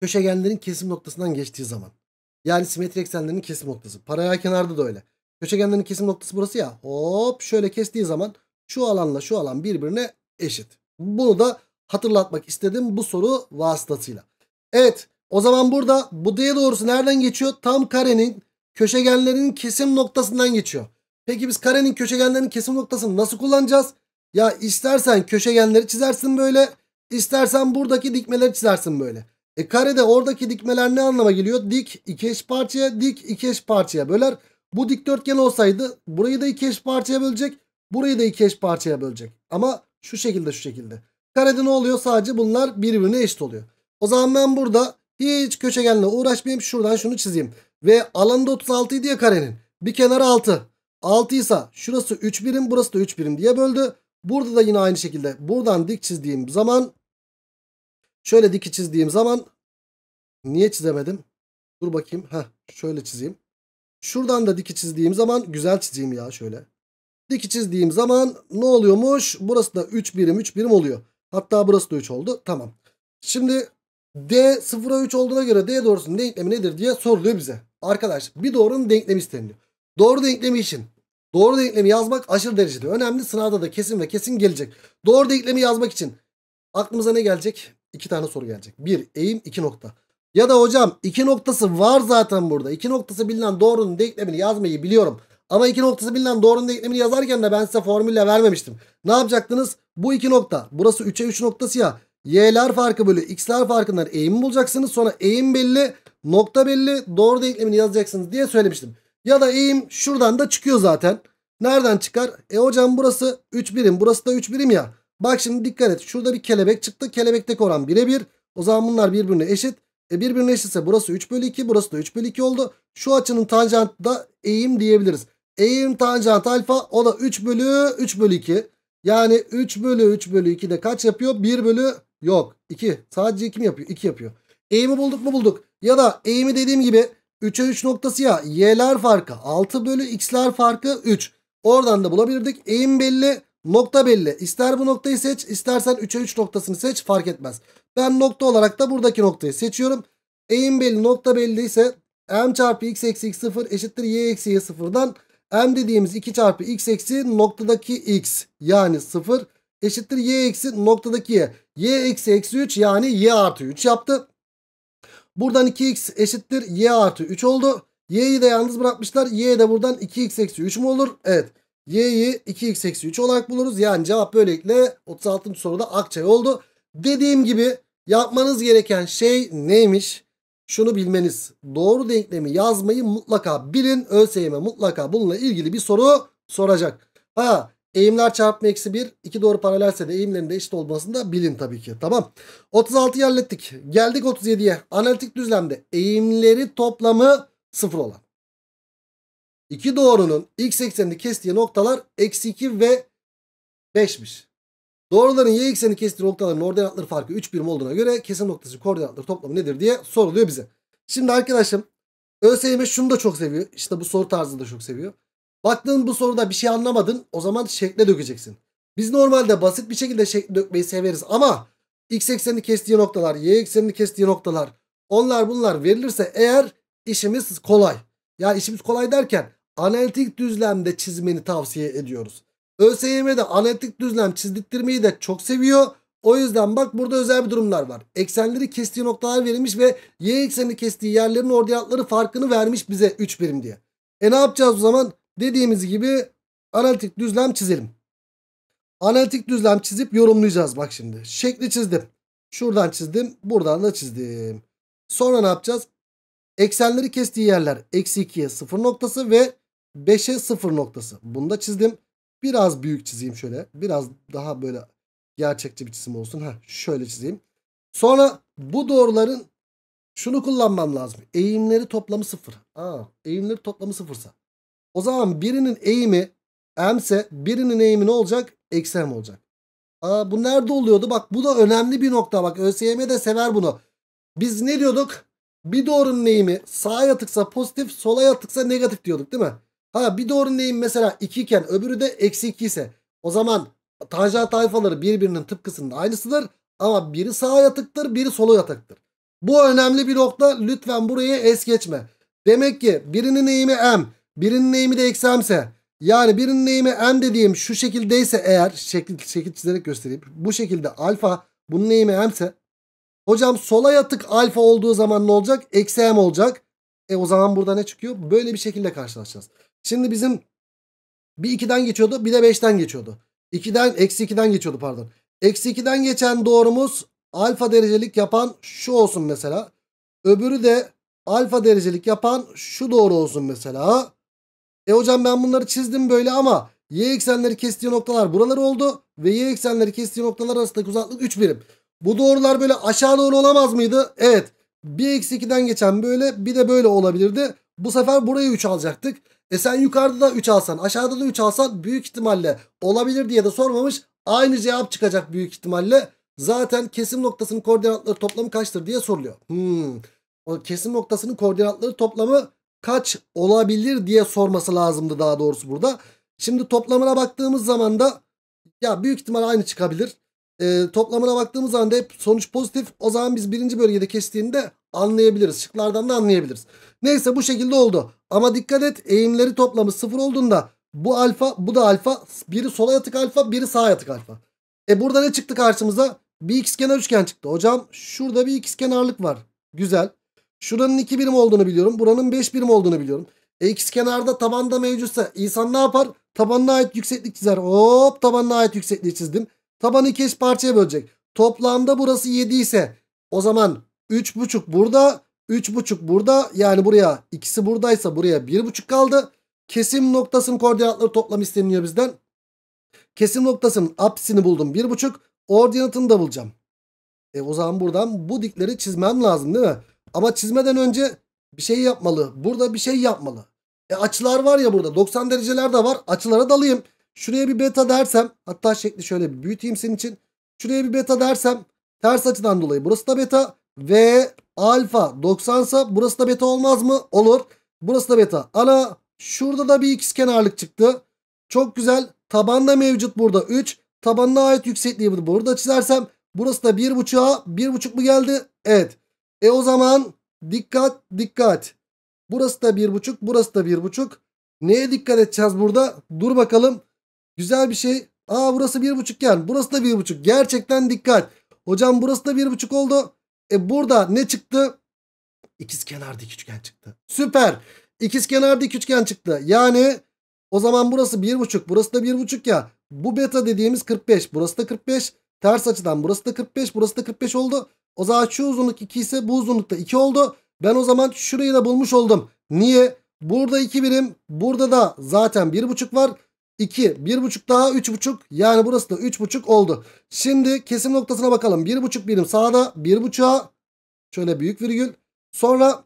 köşegenlerin kesim noktasından geçtiği zaman. Yani simetri eksenlerinin kesim noktası. Paralel kenarda da öyle. Köşegenlerin kesim noktası burası ya. Hop şöyle kestiği zaman şu alanla şu alan birbirine eşit. Bunu da hatırlatmak istedim bu soru vasıtasıyla. Evet o zaman burada bu D doğrusu nereden geçiyor? Tam karenin köşegenlerin kesim noktasından geçiyor. Peki biz karenin köşegenlerin kesim noktasını nasıl kullanacağız? Ya istersen köşegenleri çizersin böyle. İstersen buradaki dikmeleri çizersin böyle. E karede oradaki dikmeler ne anlama geliyor? Dik iki eş parçaya dik iki eş parçaya böler. Bu dikdörtgen olsaydı burayı da iki eş parçaya bölecek. Burayı da iki eş parçaya bölecek. Ama şu şekilde şu şekilde. Karede ne oluyor? Sadece bunlar birbirine eşit oluyor. O zaman ben burada hiç köşegenle uğraşmayayım. Şuradan şunu çizeyim. Ve alanı da 36 idi ya karenin. Bir kenarı 6. 6 ise şurası 3 birim burası da 3 birim diye böldü. Burada da yine aynı şekilde buradan dik çizdiğim zaman şöyle dik çizdiğim zaman niye çizemedim? Dur bakayım. Heh, şöyle çizeyim. Şuradan da dik çizdiğim zaman güzel çizeyim ya şöyle. Dik çizdiğim zaman ne oluyormuş? Burası da 3 birim 3 birim oluyor. Hatta burası da 3 oldu. Tamam. Şimdi D 0'a 3 olduğuna göre D doğrusunun denklemi nedir diye soruluyor bize. Arkadaş bir doğrunun denklemi isteniyor. Doğru denklemi için doğru denklemi yazmak aşırı derecede önemli. Sınavda da kesin ve kesin gelecek. Doğru denklemi yazmak için aklımıza ne gelecek? İki tane soru gelecek. Bir eğim iki nokta. Ya da hocam iki noktası var zaten burada. İki noktası bilinen doğrunun denklemini yazmayı biliyorum. Ama iki noktası bilinen doğrunun denklemini yazarken de ben size formülle vermemiştim. Ne yapacaktınız? Bu iki nokta. Burası 3'e 3 noktası ya. Y'ler farkı bölü x'ler farkından eğimi bulacaksınız. Sonra eğim belli, nokta belli, doğru denklemini yazacaksınız diye söylemiştim. Ya da eğim şuradan da çıkıyor zaten. Nereden çıkar? E hocam burası 3 birim, burası da 3 birim ya. Bak şimdi dikkat et. Şurada bir kelebek çıktı. Kelebekteki oran birebir. O zaman bunlar birbirine eşit. E birbirine eşitse burası 3 bölü 2 burası da 3 bölü 2 oldu. Şu açının tanjantı da eğim diyebiliriz. Eğim tanjant alfa o da 3 bölü 3 bölü 2. Yani 3 bölü 3 bölü 2 de kaç yapıyor? 1 bölü yok 2. Sadece 2 mi yapıyor? 2 yapıyor. Eğimi bulduk mu bulduk. Ya da eğimi dediğim gibi 3'e 3 noktası ya y'ler farkı 6 bölü x'ler farkı 3. Oradan da bulabilirdik. Eğim belli nokta belli. İster bu noktayı seç istersen 3'e 3 noktasını seç fark etmez. Ben nokta olarak da buradaki noktayı seçiyorum. Eğim belli nokta belli ise m çarpı x eksi x 0 eşittir y eksi y 0'dan m dediğimiz 2 çarpı x eksi noktadaki x yani 0 eşittir y eksi noktadaki y. y eksi eksi 3 yani y artı 3 yaptı. Buradan 2x eşittir y artı 3 oldu. Y'yi de yalnız bırakmışlar. Y de buradan 2x eksi 3 mü olur? Evet. Y'yi 2x eksi 3 olarak buluruz. Yani cevap böylelikle 36. soruda Akçay oldu. Dediğim gibi yapmanız gereken şey neymiş? Şunu bilmeniz. Doğru denklemi yazmayı mutlaka bilin. ÖSYM mutlaka bununla ilgili bir soru soracak. Ha Eğimler çarpma eksi 1. iki doğru paralelse de eğimlerin de eşit olmasını da bilin tabii ki. Tamam. 36'yı hallettik. Geldik 37'ye. Analitik düzlemde eğimleri toplamı 0 olan. İki doğrunun x eksenini kestiği noktalar eksi 2 ve 5'miş. Doğruların y eksenini kestiği noktaların ordinatları farkı 3 birim olduğuna göre kesim noktası koordinatları toplamı nedir diye soruluyor bize. Şimdi arkadaşım ÖSYM şunu da çok seviyor. İşte bu soru tarzını da çok seviyor. Baktın bu soruda bir şey anlamadın o zaman şekle dökeceksin. Biz normalde basit bir şekilde şekle dökmeyi severiz ama x eksenini kestiği noktalar, y eksenini kestiği noktalar onlar bunlar verilirse eğer işimiz kolay. Yani işimiz kolay derken analitik düzlemde çizmeni tavsiye ediyoruz. ÖSYM'de analitik düzlem çizdirtmeyi de çok seviyor. O yüzden bak burada özel bir durumlar var. Eksenleri kestiği noktalar verilmiş ve y eksenini kestiği yerlerin ordinatları farkını vermiş bize 3 birim diye. E ne yapacağız o zaman? Dediğimiz gibi analitik düzlem çizelim. Analitik düzlem çizip yorumlayacağız bak şimdi. Şekli çizdim. Şuradan çizdim. Buradan da çizdim. Sonra ne yapacağız? Eksenleri kestiği yerler eksi 2'ye 0 noktası ve 5'e 0 noktası. Bunu da çizdim. Biraz büyük çizeyim şöyle. Biraz daha böyle gerçekçi bir çizim olsun. Heh, şöyle çizeyim. Sonra bu doğruların şunu kullanmam lazım. Eğimleri toplamı 0. Aa, eğimleri toplamı 0'sa. O zaman birinin eğimi m ise birinin eğimi ne olacak? Eksi m olacak. Aa, bu nerede oluyordu? Bak bu da önemli bir nokta. Bak ÖSYM de sever bunu. Biz ne diyorduk? Bir doğrunun eğimi sağa yatıksa pozitif, sola yatıksa negatif diyorduk değil mi? Ha bir doğrunun eğimi mesela 2 iken öbürü de eksi 2 ise o zaman tanjant tayfaları birbirinin tıpkısının aynısıdır. Ama biri sağa yatıktır, biri sola yatıktır. Bu önemli bir nokta. Lütfen burayı es geçme. Demek ki birinin eğimi m, Birinin eğimi de eksi m'se yani birinin eğimi m dediğim şu şekildeyse eğer şekil, şekil çizerek göstereyim. Bu şekilde alfa bunun eğimi m'se hocam sola yatık alfa olduğu zaman ne olacak? Eksi m olacak. E o zaman burada ne çıkıyor? Böyle bir şekilde karşılaşacağız. Şimdi bizim bir 2'den geçiyordu bir de 5'ten geçiyordu. 2'den eksi 2'den geçiyordu pardon. Eksi 2'den geçen doğrumuz alfa derecelik yapan şu olsun mesela. Öbürü de alfa derecelik yapan şu doğru olsun mesela. E hocam ben bunları çizdim böyle ama y eksenleri kestiği noktalar buralar oldu. Ve y eksenleri kestiği noktalar arasındaki uzaklık 3 birim. Bu doğrular böyle aşağı doğru olamaz mıydı? Evet. 1 eksi 2'den geçen böyle bir de böyle olabilirdi. Bu sefer burayı 3 alacaktık. E sen yukarıda da 3 alsan aşağıda da 3 alsan büyük ihtimalle olabilir diye de sormamış. Aynı cevap çıkacak büyük ihtimalle. Zaten kesim noktasının koordinatları toplamı kaçtır diye soruluyor. Hmm. O kesim noktasının koordinatları toplamı kaç olabilir diye sorması lazımdı daha doğrusu burada. Şimdi toplamına baktığımız zaman da ya büyük ihtimal aynı çıkabilir. E, toplamına baktığımız zaman da hep sonuç pozitif. O zaman biz birinci bölgede kestiğinde anlayabiliriz. Şıklardan da anlayabiliriz. Neyse bu şekilde oldu. Ama dikkat et eğimleri toplamı sıfır olduğunda bu alfa bu da alfa. Biri sola yatık alfa biri sağa yatık alfa. E burada ne çıktı karşımıza? Bir ikizkenar üçgen çıktı. Hocam şurada bir ikizkenarlık var. Güzel. Şuranın 2 birim olduğunu biliyorum. Buranın 5 birim olduğunu biliyorum. E x kenarda tabanda mevcutsa insan ne yapar? Tabanına ait yükseklik çizer. Hop tabanına ait yüksekliği çizdim. Tabanı iki eş parçaya bölecek. Toplamda burası 7 ise o zaman 3,5 burada 3,5 burada yani buraya ikisi buradaysa buraya 1,5 kaldı. Kesim noktasının koordinatları toplam isteniyor bizden. Kesim noktasının apsini buldum 1,5. Ordinatını da bulacağım. E o zaman buradan bu dikleri çizmem lazım değil mi? Ama çizmeden önce bir şey yapmalı. Burada bir şey yapmalı. E açılar var ya burada 90 dereceler de var. Açılara dalayım. Şuraya bir beta dersem hatta şekli şöyle bir büyüteyim senin için. Şuraya bir beta dersem ters açıdan dolayı burası da beta ve alfa 90 ise burası da beta olmaz mı? Olur. Burası da beta. Ana şurada da bir ikizkenarlık çıktı. Çok güzel. Taban da mevcut burada 3. Tabanına ait yüksekliği burada çizersem burası da 1.5'a 1.5 mu geldi? Evet. E o zaman dikkat dikkat. Burası da 1.5 burası da 1.5. Neye dikkat edeceğiz burada? Dur bakalım. Güzel bir şey. Aa burası 1.5 yani. Burası da 1.5. Gerçekten dikkat. Hocam burası da 1.5 oldu. E burada ne çıktı? İkizkenar dik üçgen çıktı. Süper. İkizkenar dik üçgen çıktı. Yani o zaman burası 1.5 burası da 1.5 ya. Bu beta dediğimiz 45. Burası da 45. Ters açıdan burası da 45 burası da 45 oldu. O zaman şu uzunluk 2 ise bu uzunluk da 2 oldu. Ben o zaman şurayı da bulmuş oldum. Niye? Burada 2 birim. Burada da zaten 1.5 var. 2. 1.5 daha 3.5. Yani burası da 3.5 oldu. Şimdi kesim noktasına bakalım. 1.5 birim sağda. 1.5'a şöyle büyük virgül. Sonra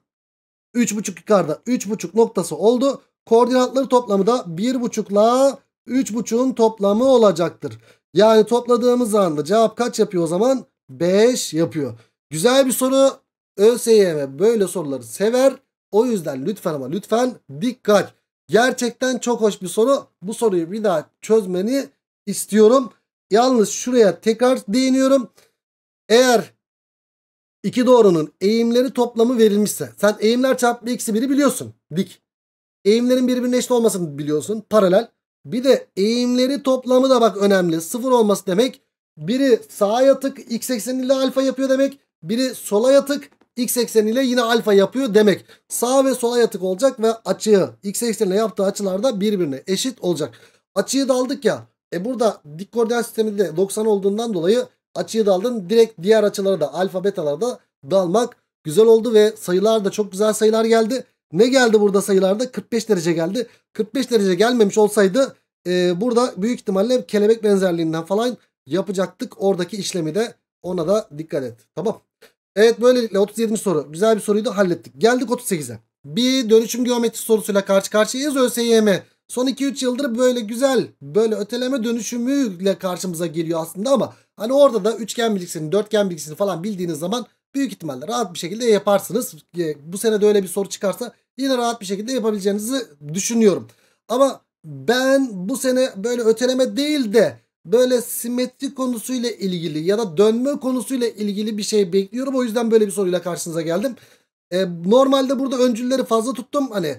3.5 yukarıda. 3.5 noktası oldu. Koordinatları toplamı da 1.5 ile 3.5'un toplamı olacaktır. Yani topladığımız anda cevap kaç yapıyor o zaman? 5 yapıyor. Güzel bir soru. ÖSYM böyle soruları sever. O yüzden lütfen ama lütfen dikkat. Gerçekten çok hoş bir soru. Bu soruyu bir daha çözmeni istiyorum. Yalnız şuraya tekrar değiniyorum. Eğer iki doğrunun eğimleri toplamı verilmişse sen eğimler çarpı eksi biri biliyorsun. Dik. Eğimlerin birbirine eşit olmasını biliyorsun. Paralel. Bir de eğimleri toplamı da bak önemli. Sıfır olması demek. Biri sağa yatık x ekseniyle alfa yapıyor demek. Biri sola yatık x ekseniyle yine alfa yapıyor demek. Sağ ve sola yatık olacak ve açıyı x ekseniyle yaptığı açılar da birbirine eşit olacak. Açıyı da aldık ya. E burada dik koordinat sisteminde 90 olduğundan dolayı açıyı da aldın. Direkt diğer açılara da alfa betalara da dalmak güzel oldu ve sayılar da çok güzel sayılar geldi. Ne geldi burada sayılarda? 45 derece geldi. 45 derece gelmemiş olsaydı e, burada büyük ihtimalle kelebek benzerliğinden falan yapacaktık. Oradaki işlemi de ona da dikkat et. Tamam. Evet böylelikle 37. soru. Güzel bir soruydu hallettik. Geldik 38'e. Bir dönüşüm geometri sorusuyla karşı karşıyayız ÖSYM. Son 2-3 yıldır böyle güzel böyle öteleme dönüşümüyle karşımıza geliyor aslında ama hani orada da üçgen bilgisini, dörtgen bilgisini falan bildiğiniz zaman büyük ihtimalle rahat bir şekilde yaparsınız. Bu sene de öyle bir soru çıkarsa yine rahat bir şekilde yapabileceğinizi düşünüyorum. Ama ben bu sene böyle öteleme değil de böyle simetri konusuyla ilgili ya da dönme konusuyla ilgili bir şey bekliyorum. O yüzden böyle bir soruyla karşınıza geldim. Ee, normalde burada öncülleri fazla tuttum. Hani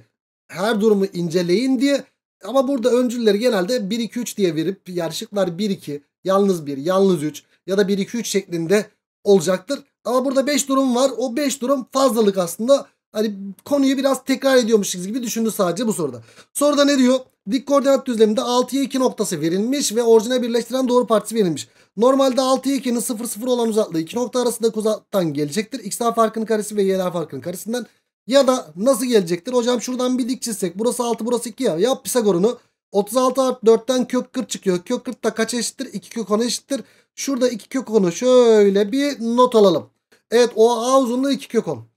her durumu inceleyin diye. Ama burada öncülleri genelde 1-2-3 diye verip yani şıklar 1-2, yalnız 1, yalnız 3 ya da 1-2-3 şeklinde olacaktır. Ama burada 5 durum var. O 5 durum fazlalık aslında. Hani konuyu biraz tekrar ediyormuşuz gibi düşündü sadece bu soruda. Soruda ne diyor? Dik koordinat düzleminde 6'ya 2 noktası verilmiş ve orijine birleştiren doğru partisi verilmiş. Normalde 6'ya 2'nin 0 0 olan uzaklığı 2 nokta arasındaki uzaktan gelecektir. X'ler farkının karesi ve Y'ler farkının karesinden. Ya da nasıl gelecektir? Hocam şuradan bir dik çizsek. Burası 6 burası 2 ya. Yap Pisagor'unu. 36 artı 4'ten kök 40 çıkıyor. Kök 40 da kaç eşittir? 2 kök 10 eşittir. Şurada 2 kök 10'u şöyle bir not alalım. Evet o A uzunluğu 2 kök 10.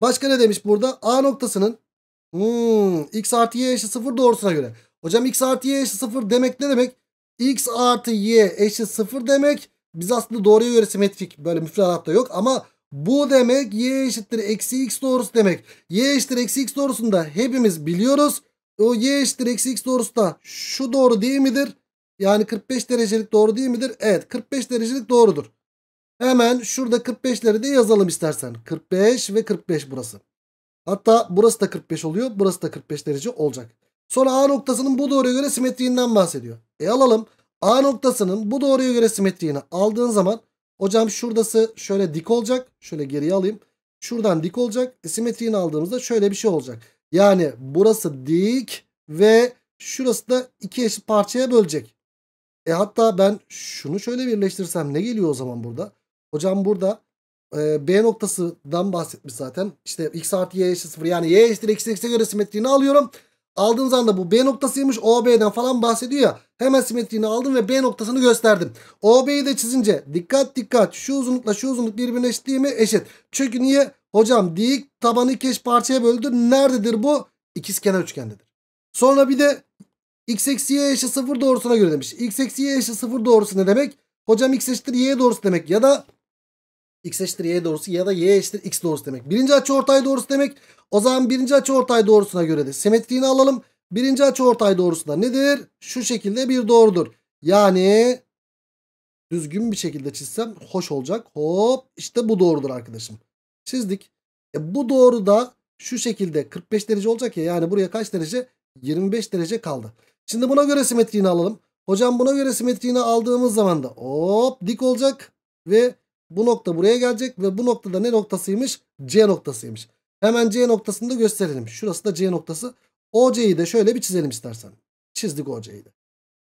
Başka ne demiş burada? A noktasının hmm, x artı y eşit 0 doğrusuna göre. Hocam x artı y eşit 0 demek ne demek? x artı y eşit 0 demek. Biz aslında doğruya göre simetrik böyle müfredatta yok ama bu demek y eşittir eksi x doğrusu demek. Y eşittir eksi x doğrusunda hepimiz biliyoruz. O y eşittir eksi x doğrusu da şu doğru değil midir? Yani 45 derecelik doğru değil midir? Evet 45 derecelik doğrudur. Hemen şurada 45'leri de yazalım istersen. 45 ve 45 burası. Hatta burası da 45 oluyor. Burası da 45 derece olacak. Sonra A noktasının bu doğruya göre simetriğinden bahsediyor. E alalım. A noktasının bu doğruya göre simetriğini aldığın zaman hocam şuradası şöyle dik olacak. Şöyle geriye alayım. Şuradan dik olacak. E, simetriğini aldığımızda şöyle bir şey olacak. Yani burası dik ve şurası da iki eşit parçaya bölecek. E hatta ben şunu şöyle birleştirsem ne geliyor o zaman burada? Hocam burada e, B noktasından bahsetmiş zaten. İşte x artı y eşit 0 yani y eşittir eksi x'e göre simetriğini alıyorum. Aldığım zaman bu B noktasıymış. OB'den falan bahsediyor ya. Hemen simetriğini aldım ve B noktasını gösterdim. OB'yi de çizince dikkat dikkat şu uzunlukla şu uzunluk birbirine eşit değil mi? Eşit. Çünkü niye? Hocam dik tabanı iki eş parçaya böldü. Nerededir bu? İkizkenar üçgendedir. Sonra bir de x eksi y eşit 0 doğrusuna göre demiş. x eksi y eşit 0 doğrusu ne demek? Hocam x eşittir y doğrusu demek. Ya da x eşittir y doğrusu ya da y eşittir x doğrusu demek. Birinci açı ortay doğrusu demek. O zaman birinci açı ortay doğrusuna göre de simetriğini alalım. Birinci açı ortay doğrusu da nedir? Şu şekilde bir doğrudur. Yani düzgün bir şekilde çizsem hoş olacak. Hop işte bu doğrudur arkadaşım. Çizdik. E bu doğru da şu şekilde 45 derece olacak ya. Yani buraya kaç derece? 25 derece kaldı. Şimdi buna göre simetriğini alalım. Hocam buna göre simetriğini aldığımız zaman da hop dik olacak. Ve bu nokta buraya gelecek. Ve bu noktada ne noktasıymış? C noktasıymış. Hemen C noktasını da gösterelim. Şurası da C noktası. OC'yi de şöyle bir çizelim istersen. Çizdik OC'yi de.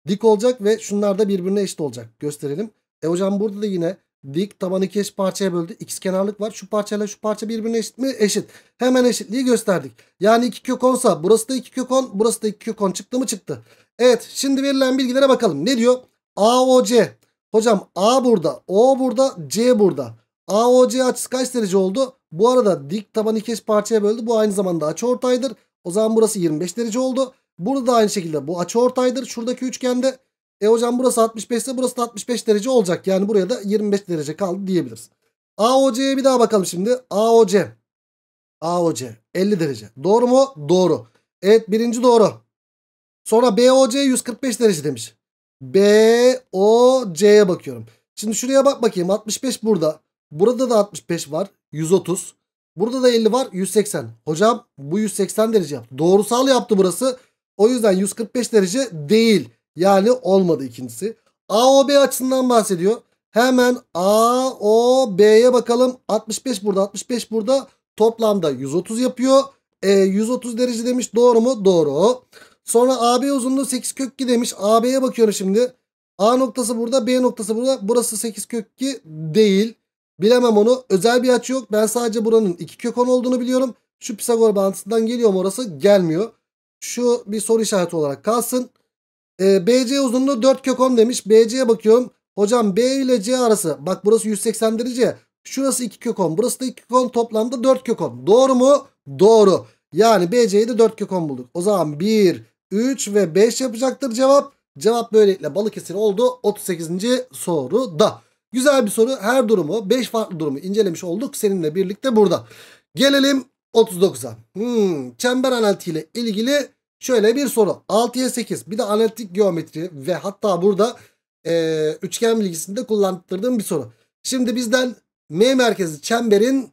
Dik olacak ve şunlar da birbirine eşit olacak. Gösterelim. E hocam burada da yine dik taban iki eş parçaya böldü. X kenarlık var. Şu parçayla şu parça birbirine eşit mi? Eşit. Hemen eşitliği gösterdik. Yani 2 kök 10'sa burası da 2 kök 10. Burası da 2 kök 10 çıktı mı? Çıktı. Evet şimdi verilen bilgilere bakalım. Ne diyor? AOC. Hocam A burada. O burada. C burada. AOC açısı kaç derece oldu? Bu arada dik taban iki parçaya böldü. Bu aynı zamanda açı ortaydır. O zaman burası 25 derece oldu. Burada da aynı şekilde bu açı ortaydır. Şuradaki üçgende e hocam burası 65 ise burası da 65 derece olacak. Yani buraya da 25 derece kaldı diyebiliriz. AOC'ye bir daha bakalım şimdi. AOC. AOC 50 derece. Doğru mu? Doğru. Evet birinci doğru. Sonra BOC 145 derece demiş. BOC'ye bakıyorum. Şimdi şuraya bak bakayım. 65 burada. Burada da 65 var. 130. Burada da 50 var. 180. Hocam bu 180 derece yaptı. Doğrusal yaptı burası. O yüzden 145 derece değil. Yani olmadı ikincisi. AOB açısından bahsediyor. Hemen AOB'ye bakalım. 65 burada 65 burada. Toplamda 130 yapıyor. E, 130 derece demiş. Doğru mu? Doğru. Sonra AB uzunluğu 8 kök 2 demiş. AB'ye bakıyorum şimdi. A noktası burada B noktası burada. Burası 8 kök 2 değil. Bilemem onu. Özel bir açı yok. Ben sadece buranın 2 kök 10 olduğunu biliyorum. Şu Pisagor bağıntısından geliyor mu orası? Gelmiyor. Şu bir soru işareti olarak kalsın. E, BC uzunluğu 4 kök 10 demiş. BC'ye bakıyorum. Hocam B ile C arası. Bak burası 180 derece. Şurası 2 kök 10. Burası da 2 kök 10. Toplamda 4 kök 10. Doğru mu? Doğru. Yani BC'yi de 4 kök 10 bulduk. O zaman 1, 3 ve 5 yapacaktır cevap. Cevap böylelikle Balıkesir oldu. 38. soruda. Güzel bir soru. Her durumu 5 farklı durumu incelemiş olduk. Seninle birlikte burada. Gelelim 39'a. Hmm, çember analitiği ile ilgili şöyle bir soru. 6'ya 8 bir de analitik geometri ve hatta burada e, üçgen bilgisinde kullandırdığım bir soru. Şimdi bizden M merkezi çemberin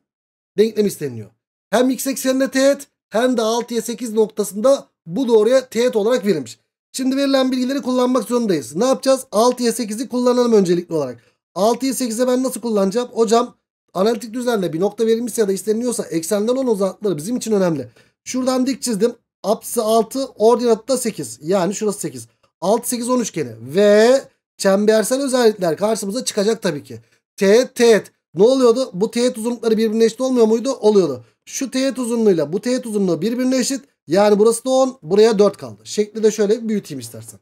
denklemi isteniyor. Hem x ekseninde teğet hem de 6'ya 8 noktasında bu doğruya teğet olarak verilmiş. Şimdi verilen bilgileri kullanmak zorundayız. Ne yapacağız? 6'ya 8'i kullanalım öncelikli olarak. 6'yı 8'e ben nasıl kullanacağım? Hocam analitik düzlemde bir nokta verilmiş ya da isteniliyorsa eksenden olan uzaklıkları bizim için önemli. Şuradan dik çizdim. Apsisi 6 ordinatı da 8. Yani şurası 8. 6 8 10 üçgeni ve çembersel özellikler karşımıza çıkacak tabii ki. Teğet teğet. Ne oluyordu? Bu teğet uzunlukları birbirine eşit olmuyor muydu? Oluyordu. Şu teğet uzunluğuyla bu teğet uzunluğu birbirine eşit. Yani burası da 10. Buraya 4 kaldı. Şekli de şöyle büyüteyim istersen.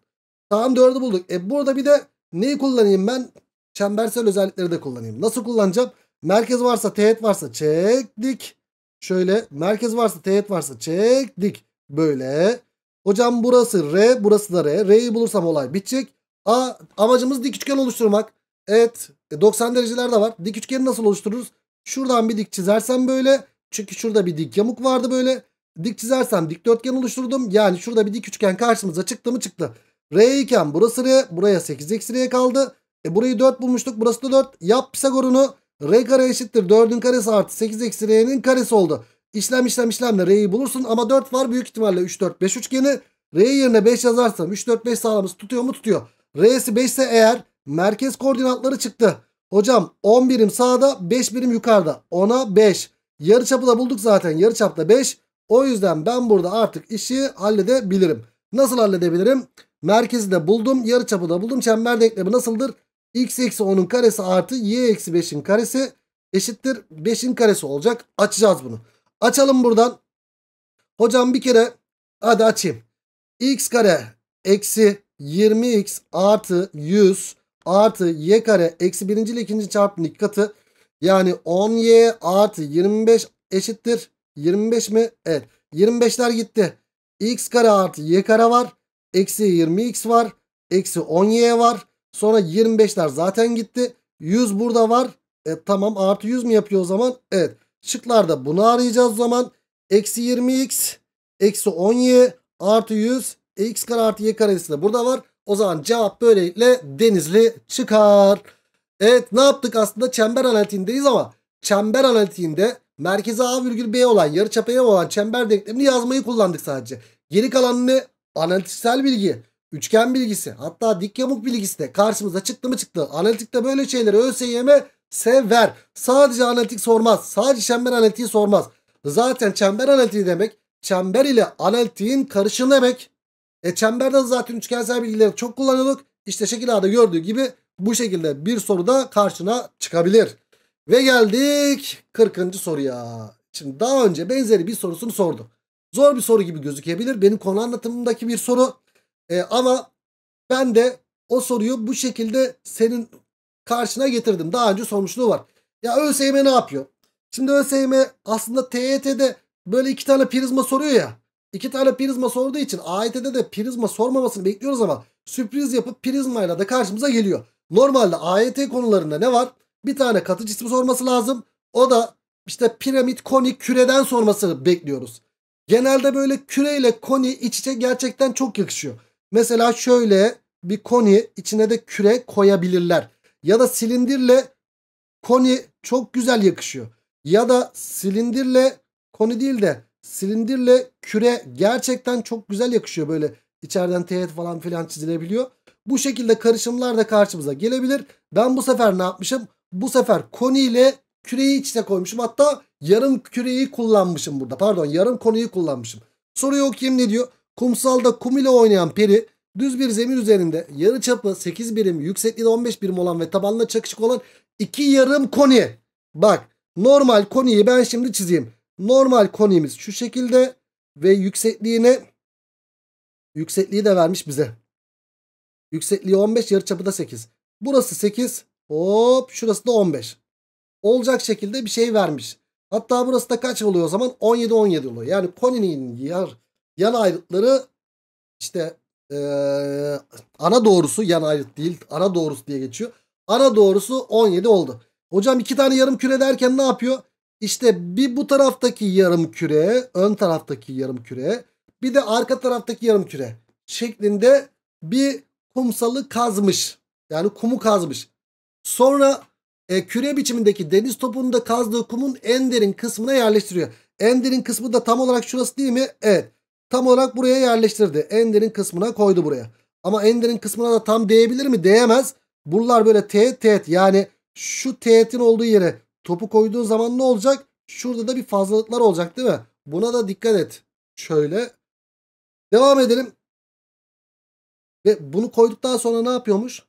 Tamam 4'ü bulduk. E burada bir de neyi kullanayım ben? Çembersel özellikleri de kullanayım. Nasıl kullanacağım? Merkez varsa teğet varsa çektik. Şöyle merkez varsa teğet varsa çektik. Böyle. Hocam burası R burası da R. R'yi bulursam olay bitecek. A, amacımız dik üçgen oluşturmak. Evet 90 e, dereceler de var. Dik üçgeni nasıl oluştururuz? Şuradan bir dik çizersem böyle. Çünkü şurada bir dik yamuk vardı böyle. Dik çizersem dikdörtgen oluşturdum. Yani şurada bir dik üçgen karşımıza çıktı mı çıktı. R iken burası R. Buraya 8 eksi R kaldı. E burayı 4 bulmuştuk. Burası da 4. Yap Pisagor'unu. R kare eşittir. 4'ün karesi artı 8 eksi R'nin karesi oldu. İşlem işlem işlemle R'yi bulursun. Ama 4 var. Büyük ihtimalle 3 4 5 üçgeni. R yerine 5 yazarsam 3 4 5 sağlaması tutuyor mu? Tutuyor. R'si 5 ise eğer merkez koordinatları çıktı. Hocam 10 birim sağda 5 birim yukarıda. 10'a 5. Yarıçapı da bulduk zaten. Yarıçapta 5. O yüzden ben burada artık işi halledebilirim. Nasıl halledebilirim? Merkezi de buldum. Yarıçapı da buldum. Çember denklemi nasıldır? x eksi 10'un karesi artı y eksi 5'in karesi eşittir 5'in karesi olacak. Açacağız bunu. Açalım buradan. Hocam bir kere Hadi açayım. x kare eksi 20x artı 100 artı y kare eksi birinci ile ikinci çarpımın iki katı. Yani 10y artı 25 eşittir. 25 mi? Evet. 25'ler gitti. x kare artı y kare var. Eksi 20x var. Eksi 10y var. Sonra 25'ler zaten gitti. 100 burada var. E, tamam artı 100 mi yapıyor o zaman? Evet. Şıklarda bunu arayacağız o zaman. Eksi 20x eksi 10y artı 100 e, x kare artı y karesi de burada var. O zaman cevap böylelikle denizli çıkar. Evet ne yaptık aslında çember analitiğindeyiz ama çember analitiğinde merkeze A virgül B olan yarıçapı E olan çember denklemini yazmayı kullandık sadece. Geri kalanını analitiksel bilgi, üçgen bilgisi hatta dik yamuk bilgisi de karşımıza çıktı mı çıktı. Analitikte böyle şeyleri ÖSYM sever. Sadece analitik sormaz. Sadece çember analitiği sormaz. Zaten çember analitiği demek çember ile analitiğin karışımı demek. E çemberde zaten üçgensel bilgileri çok kullanıyorduk. İşte şekil A'da gördüğü gibi bu şekilde bir soru da karşına çıkabilir. Ve geldik 40. soruya. Şimdi daha önce benzeri bir sorusunu sordu. Zor bir soru gibi gözükebilir. Benim konu anlatımındaki bir soru. E, ama ben de o soruyu bu şekilde senin karşına getirdim. Daha önce sormuşluğu var. Ya ÖSYM ne yapıyor? Şimdi ÖSYM aslında TYT'de böyle iki tane prizma soruyor ya. İki tane prizma sorduğu için AYT'de de prizma sormamasını bekliyoruz ama sürpriz yapıp prizmayla da karşımıza geliyor. Normalde AYT konularında ne var? Bir tane katı cisim sorması lazım. O da işte piramit, koni, küreden sorması bekliyoruz. Genelde böyle küre ile koni iç içe gerçekten çok yakışıyor. Mesela şöyle bir koni içine de küre koyabilirler. Ya da silindirle koni çok güzel yakışıyor. Ya da silindirle koni değil de silindirle küre gerçekten çok güzel yakışıyor. Böyle içeriden teğet falan filan çizilebiliyor. Bu şekilde karışımlar da karşımıza gelebilir. Ben bu sefer ne yapmışım? Bu sefer koni ile küreyi iç koymuşum. Hatta yarım küreyi kullanmışım burada. Pardon yarım konuyu kullanmışım. Soruyu okuyayım ne diyor? Kumsalda kum ile oynayan peri düz bir zemin üzerinde yarı çapı 8 birim, yüksekliği de 15 birim olan ve tabanına çakışık olan iki yarım koni. Bak normal koniyi ben şimdi çizeyim. Normal konimiz şu şekilde ve yüksekliğine yüksekliği de vermiş bize. Yüksekliği 15 yarıçapı da 8. Burası 8 hop şurası da 15. Olacak şekilde bir şey vermiş. Hatta burası da kaç oluyor o zaman? 17 17 oluyor. Yani koninin yar, yan ayrıtları işte ee, ana doğrusu yan ayrıt değil ana doğrusu diye geçiyor. Ana doğrusu 17 oldu. Hocam iki tane yarım küre derken ne yapıyor? İşte bir bu taraftaki yarım küre, ön taraftaki yarım küre, bir de arka taraftaki yarım küre şeklinde bir kumsalı kazmış. Yani kumu kazmış. Sonra e, küre biçimindeki deniz topunun da kazdığı kumun en derin kısmına yerleştiriyor. En derin kısmı da tam olarak şurası değil mi? Evet. Tam olarak buraya yerleştirdi. En derin kısmına koydu buraya. Ama en derin kısmına da tam değebilir mi? Değemez. Buralar böyle teğet teğet yani şu teğetin olduğu yere topu koyduğun zaman ne olacak? Şurada da bir fazlalıklar olacak değil mi? Buna da dikkat et. Şöyle. Devam edelim. Ve bunu koyduktan sonra ne yapıyormuş?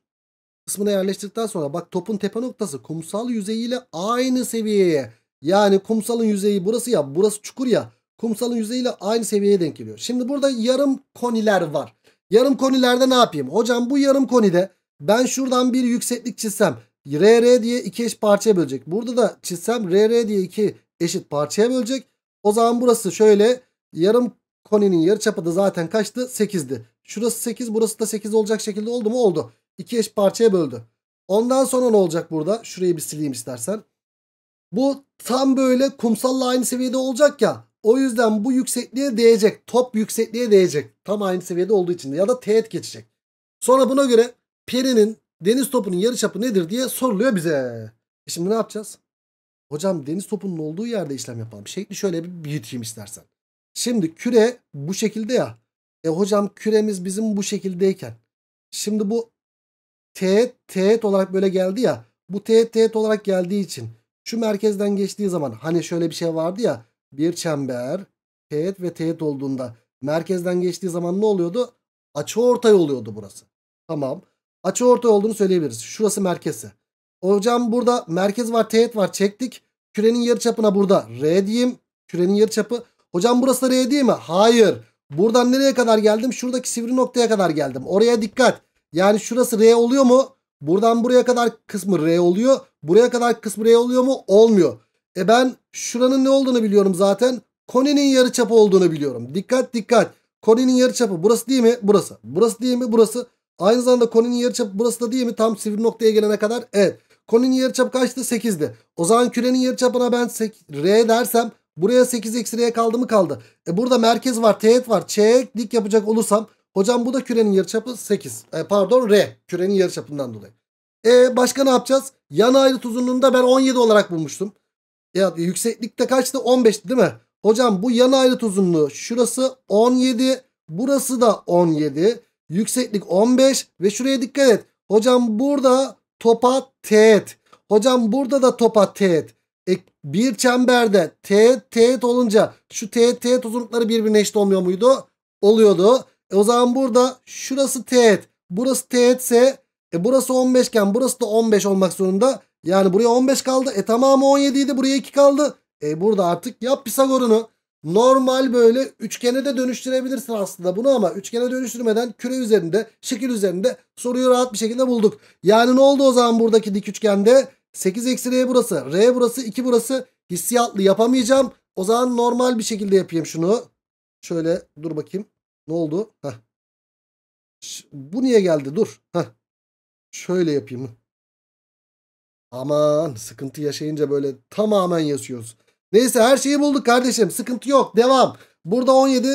Kısmına yerleştirdikten sonra bak topun tepe noktası kumsal yüzeyiyle aynı seviyeye. Yani kumsalın yüzeyi burası ya burası çukur ya. Kumsalın yüzeyiyle aynı seviyeye denk geliyor. Şimdi burada yarım koniler var. Yarım konilerde ne yapayım? Hocam bu yarım konide ben şuradan bir yükseklik çizsem RR diye iki eşit parçaya bölecek. Burada da çizsem RR diye iki eşit parçaya bölecek. O zaman burası şöyle yarım koninin yarıçapı da zaten kaçtı? 8'di. Şurası 8 burası da 8 olacak şekilde oldu mu? Oldu. İki eşit parçaya böldü. Ondan sonra ne olacak burada? Şurayı bir sileyim istersen. Bu tam böyle kumsalla aynı seviyede olacak ya. O yüzden bu yüksekliğe değecek. Top yüksekliğe değecek. Tam aynı seviyede olduğu için. Ya da teğet geçecek. Sonra buna göre perinin deniz topunun yarıçapı nedir diye soruluyor bize. E şimdi ne yapacağız? Hocam deniz topunun olduğu yerde işlem yapalım. Şekli şöyle bir büyüteyim istersen. Şimdi küre bu şekilde ya. E hocam küremiz bizim bu şekildeyken. Şimdi bu teğet teğet olarak böyle geldi ya. Bu teğet teğet olarak geldiği için şu merkezden geçtiği zaman hani şöyle bir şey vardı ya. Bir çember teğet ve teğet olduğunda merkezden geçtiği zaman ne oluyordu? Açı ortay oluyordu burası. Tamam. Açı ortay olduğunu söyleyebiliriz. Şurası merkezse. Hocam burada merkez var teğet var çektik. Kürenin yarıçapına burada R diyeyim. Kürenin yarıçapı. Hocam burası da R değil mi? Hayır. Buradan nereye kadar geldim? Şuradaki sivri noktaya kadar geldim. Oraya dikkat. Yani şurası R oluyor mu? Buradan buraya kadar kısmı R oluyor. Buraya kadar kısmı R oluyor mu? Olmuyor. E ben şuranın ne olduğunu biliyorum zaten. Koninin yarıçapı olduğunu biliyorum. Dikkat dikkat. Koninin yarıçapı burası değil mi? Burası. Burası değil mi? Burası. Aynı zamanda koninin yarıçapı burası da değil mi? Tam sivri noktaya gelene kadar. Evet. Koninin yarıçapı kaçtı? 8'di. O zaman kürenin yarıçapına ben R dersem buraya 8 eksi R kaldı mı kaldı. E burada merkez var. Teğet var. Ç'ye dik yapacak olursam hocam bu da kürenin yarıçapı 8. E, pardon R. Kürenin yarıçapından dolayı. E başka ne yapacağız? Yan ayrıt uzunluğunu da ben 17 olarak bulmuştum. Ya yükseklikte kaçtı? 15 değil mi? Hocam bu yan ayrıt uzunluğu şurası 17. Burası da 17. Yükseklik 15 ve şuraya dikkat et. Hocam burada topa teğet. Hocam burada da topa teğet. E, bir çemberde teğet teğet olunca şu teğet teğet uzunlukları birbirine eşit olmuyor muydu? Oluyordu. E, o zaman burada şurası teğet. Burası teğetse e, burası 15 iken burası da 15 olmak zorunda. Yani buraya 15 kaldı. E tamamı 17 idi. Buraya 2 kaldı. E burada artık yap Pisagor'unu. Normal böyle üçgene de dönüştürebilirsin aslında bunu ama üçgene dönüştürmeden küre üzerinde, şekil üzerinde soruyu rahat bir şekilde bulduk. Yani ne oldu o zaman buradaki dik üçgende? 8 eksi R burası, R burası, 2 burası hissiyatlı yapamayacağım. O zaman normal bir şekilde yapayım şunu. Şöyle dur bakayım. Ne oldu? Heh. Bu niye geldi? Dur. Heh. Şöyle yapayım. Aman sıkıntı yaşayınca böyle tamamen yaşıyoruz. Neyse her şeyi bulduk kardeşim. Sıkıntı yok. Devam. Burada 17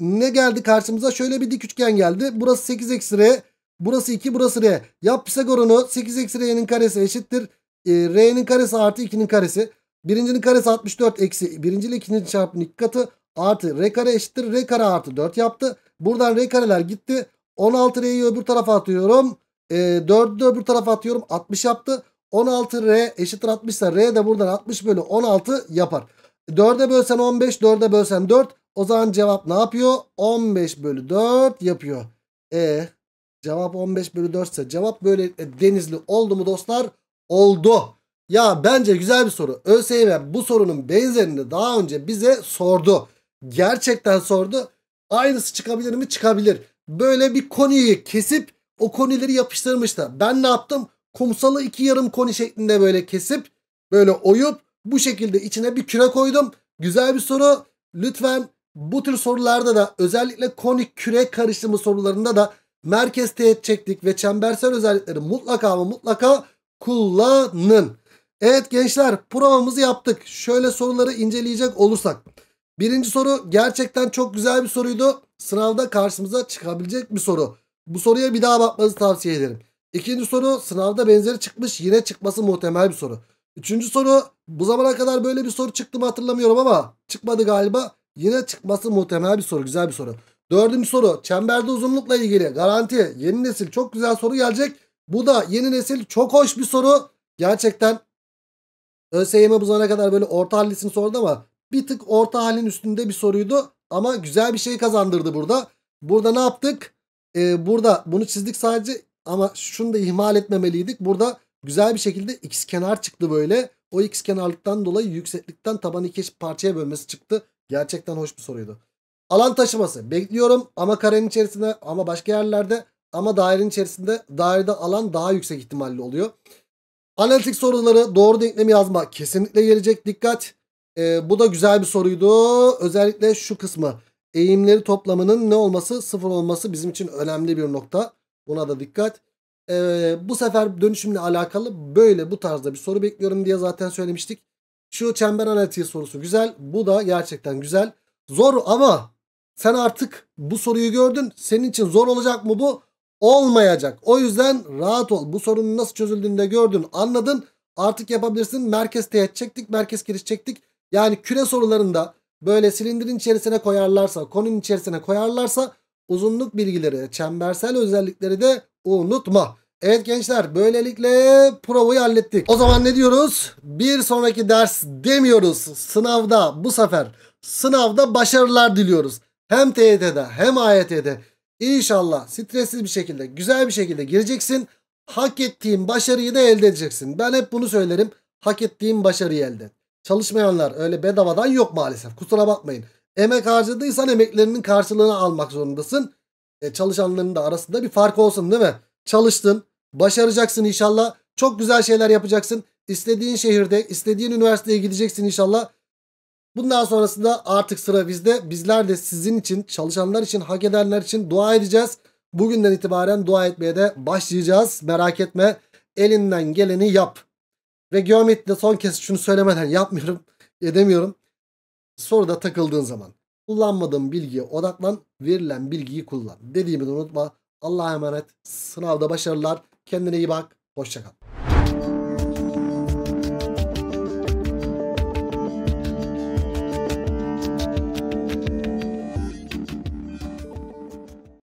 ne geldi karşımıza? Şöyle bir dik üçgen geldi. Burası 8 eksi R. Burası 2 burası R. Yap Pisagor'unu 8 eksi R'nin karesi eşittir. E, R'nin karesi artı 2'nin karesi. Birincinin karesi 64 eksi birinci ile ikinci çarpımın iki katı artı R kare eşittir. R kare artı 4 yaptı. Buradan R kareler gitti. 16 R'yi öbür tarafa atıyorum. E, 4'ü de öbür tarafa atıyorum. 60 yaptı. 16R eşittir 60 ise R de buradan 60 bölü 16 yapar. 4'e bölsen 15 4'e bölsen 4 o zaman cevap ne yapıyor? 15 bölü 4 yapıyor. E cevap 15 bölü 4 ise cevap böyle e, denizli oldu mu dostlar? Oldu. Ya bence güzel bir soru. ÖSYM bu sorunun benzerini daha önce bize sordu. Gerçekten sordu. Aynısı çıkabilir mi? Çıkabilir. Böyle bir konuyu kesip o konileri yapıştırmıştı. Ben ne yaptım? kumsalı iki yarım koni şeklinde böyle kesip böyle oyup bu şekilde içine bir küre koydum. Güzel bir soru. Lütfen bu tür sorularda da özellikle konik küre karışımı sorularında da merkez teğet çektik ve çembersel özellikleri mutlaka ama mutlaka kullanın. Evet gençler provamızı yaptık. Şöyle soruları inceleyecek olursak. Birinci soru gerçekten çok güzel bir soruydu. Sınavda karşımıza çıkabilecek bir soru. Bu soruya bir daha bakmanızı tavsiye ederim. İkinci soru sınavda benzeri çıkmış yine çıkması muhtemel bir soru. Üçüncü soru bu zamana kadar böyle bir soru çıktı mı hatırlamıyorum ama çıkmadı galiba. Yine çıkması muhtemel bir soru güzel bir soru. Dördüncü soru çemberde uzunlukla ilgili garanti yeni nesil çok güzel soru gelecek. Bu da yeni nesil çok hoş bir soru. Gerçekten ÖSYM bu zamana kadar böyle orta hallisini sordu ama bir tık orta halin üstünde bir soruydu. Ama güzel bir şey kazandırdı burada. Burada ne yaptık? Ee, burada bunu çizdik sadece ama şunu da ihmal etmemeliydik. Burada güzel bir şekilde x kenar çıktı böyle. O x kenarlıktan dolayı yükseklikten tabanı iki parçaya bölmesi çıktı. Gerçekten hoş bir soruydu. Alan taşıması. Bekliyorum ama karenin içerisinde ama başka yerlerde ama dairenin içerisinde dairede alan daha yüksek ihtimalli oluyor. Analitik soruları doğru denklemi yazma kesinlikle gelecek dikkat. Ee, bu da güzel bir soruydu. Özellikle şu kısmı. Eğimleri toplamının ne olması sıfır olması bizim için önemli bir nokta. Buna da dikkat. Ee, bu sefer dönüşümle alakalı böyle bu tarzda bir soru bekliyorum diye zaten söylemiştik. Şu çember analitiği sorusu güzel. Bu da gerçekten güzel. Zor ama sen artık bu soruyu gördün. Senin için zor olacak mı bu? Olmayacak. O yüzden rahat ol. Bu sorunun nasıl çözüldüğünü de gördün, anladın. Artık yapabilirsin. Merkez teğet çektik, merkez giriş çektik. Yani küre sorularında böyle silindirin içerisine koyarlarsa, konunun içerisine koyarlarsa uzunluk bilgileri, çembersel özellikleri de unutma. Evet gençler böylelikle provayı hallettik. O zaman ne diyoruz? Bir sonraki ders demiyoruz. Sınavda bu sefer sınavda başarılar diliyoruz. Hem TYT'de hem AYT'de. İnşallah stressiz bir şekilde güzel bir şekilde gireceksin. Hak ettiğin başarıyı da elde edeceksin. Ben hep bunu söylerim. Hak ettiğin başarıyı elde et. Çalışmayanlar öyle bedavadan yok maalesef. Kusura bakmayın. Emek harcadıysan emeklerinin karşılığını almak zorundasın. E, çalışanların da arasında bir fark olsun değil mi? Çalıştın, başaracaksın inşallah. Çok güzel şeyler yapacaksın. İstediğin şehirde, istediğin üniversiteye gideceksin inşallah. Bundan sonrasında artık sıra bizde. Bizler de sizin için, çalışanlar için, hak edenler için dua edeceğiz. Bugünden itibaren dua etmeye de başlayacağız. Merak etme. Elinden geleni yap. Ve geometride son kez şunu söylemeden yapmıyorum, (laughs) edemiyorum. Soruda takıldığın zaman kullanmadığın bilgiye odaklan, verilen bilgiyi kullan. Dediğimi de unutma. Allah'a emanet. Sınavda başarılar. Kendine iyi bak. Hoşçakal.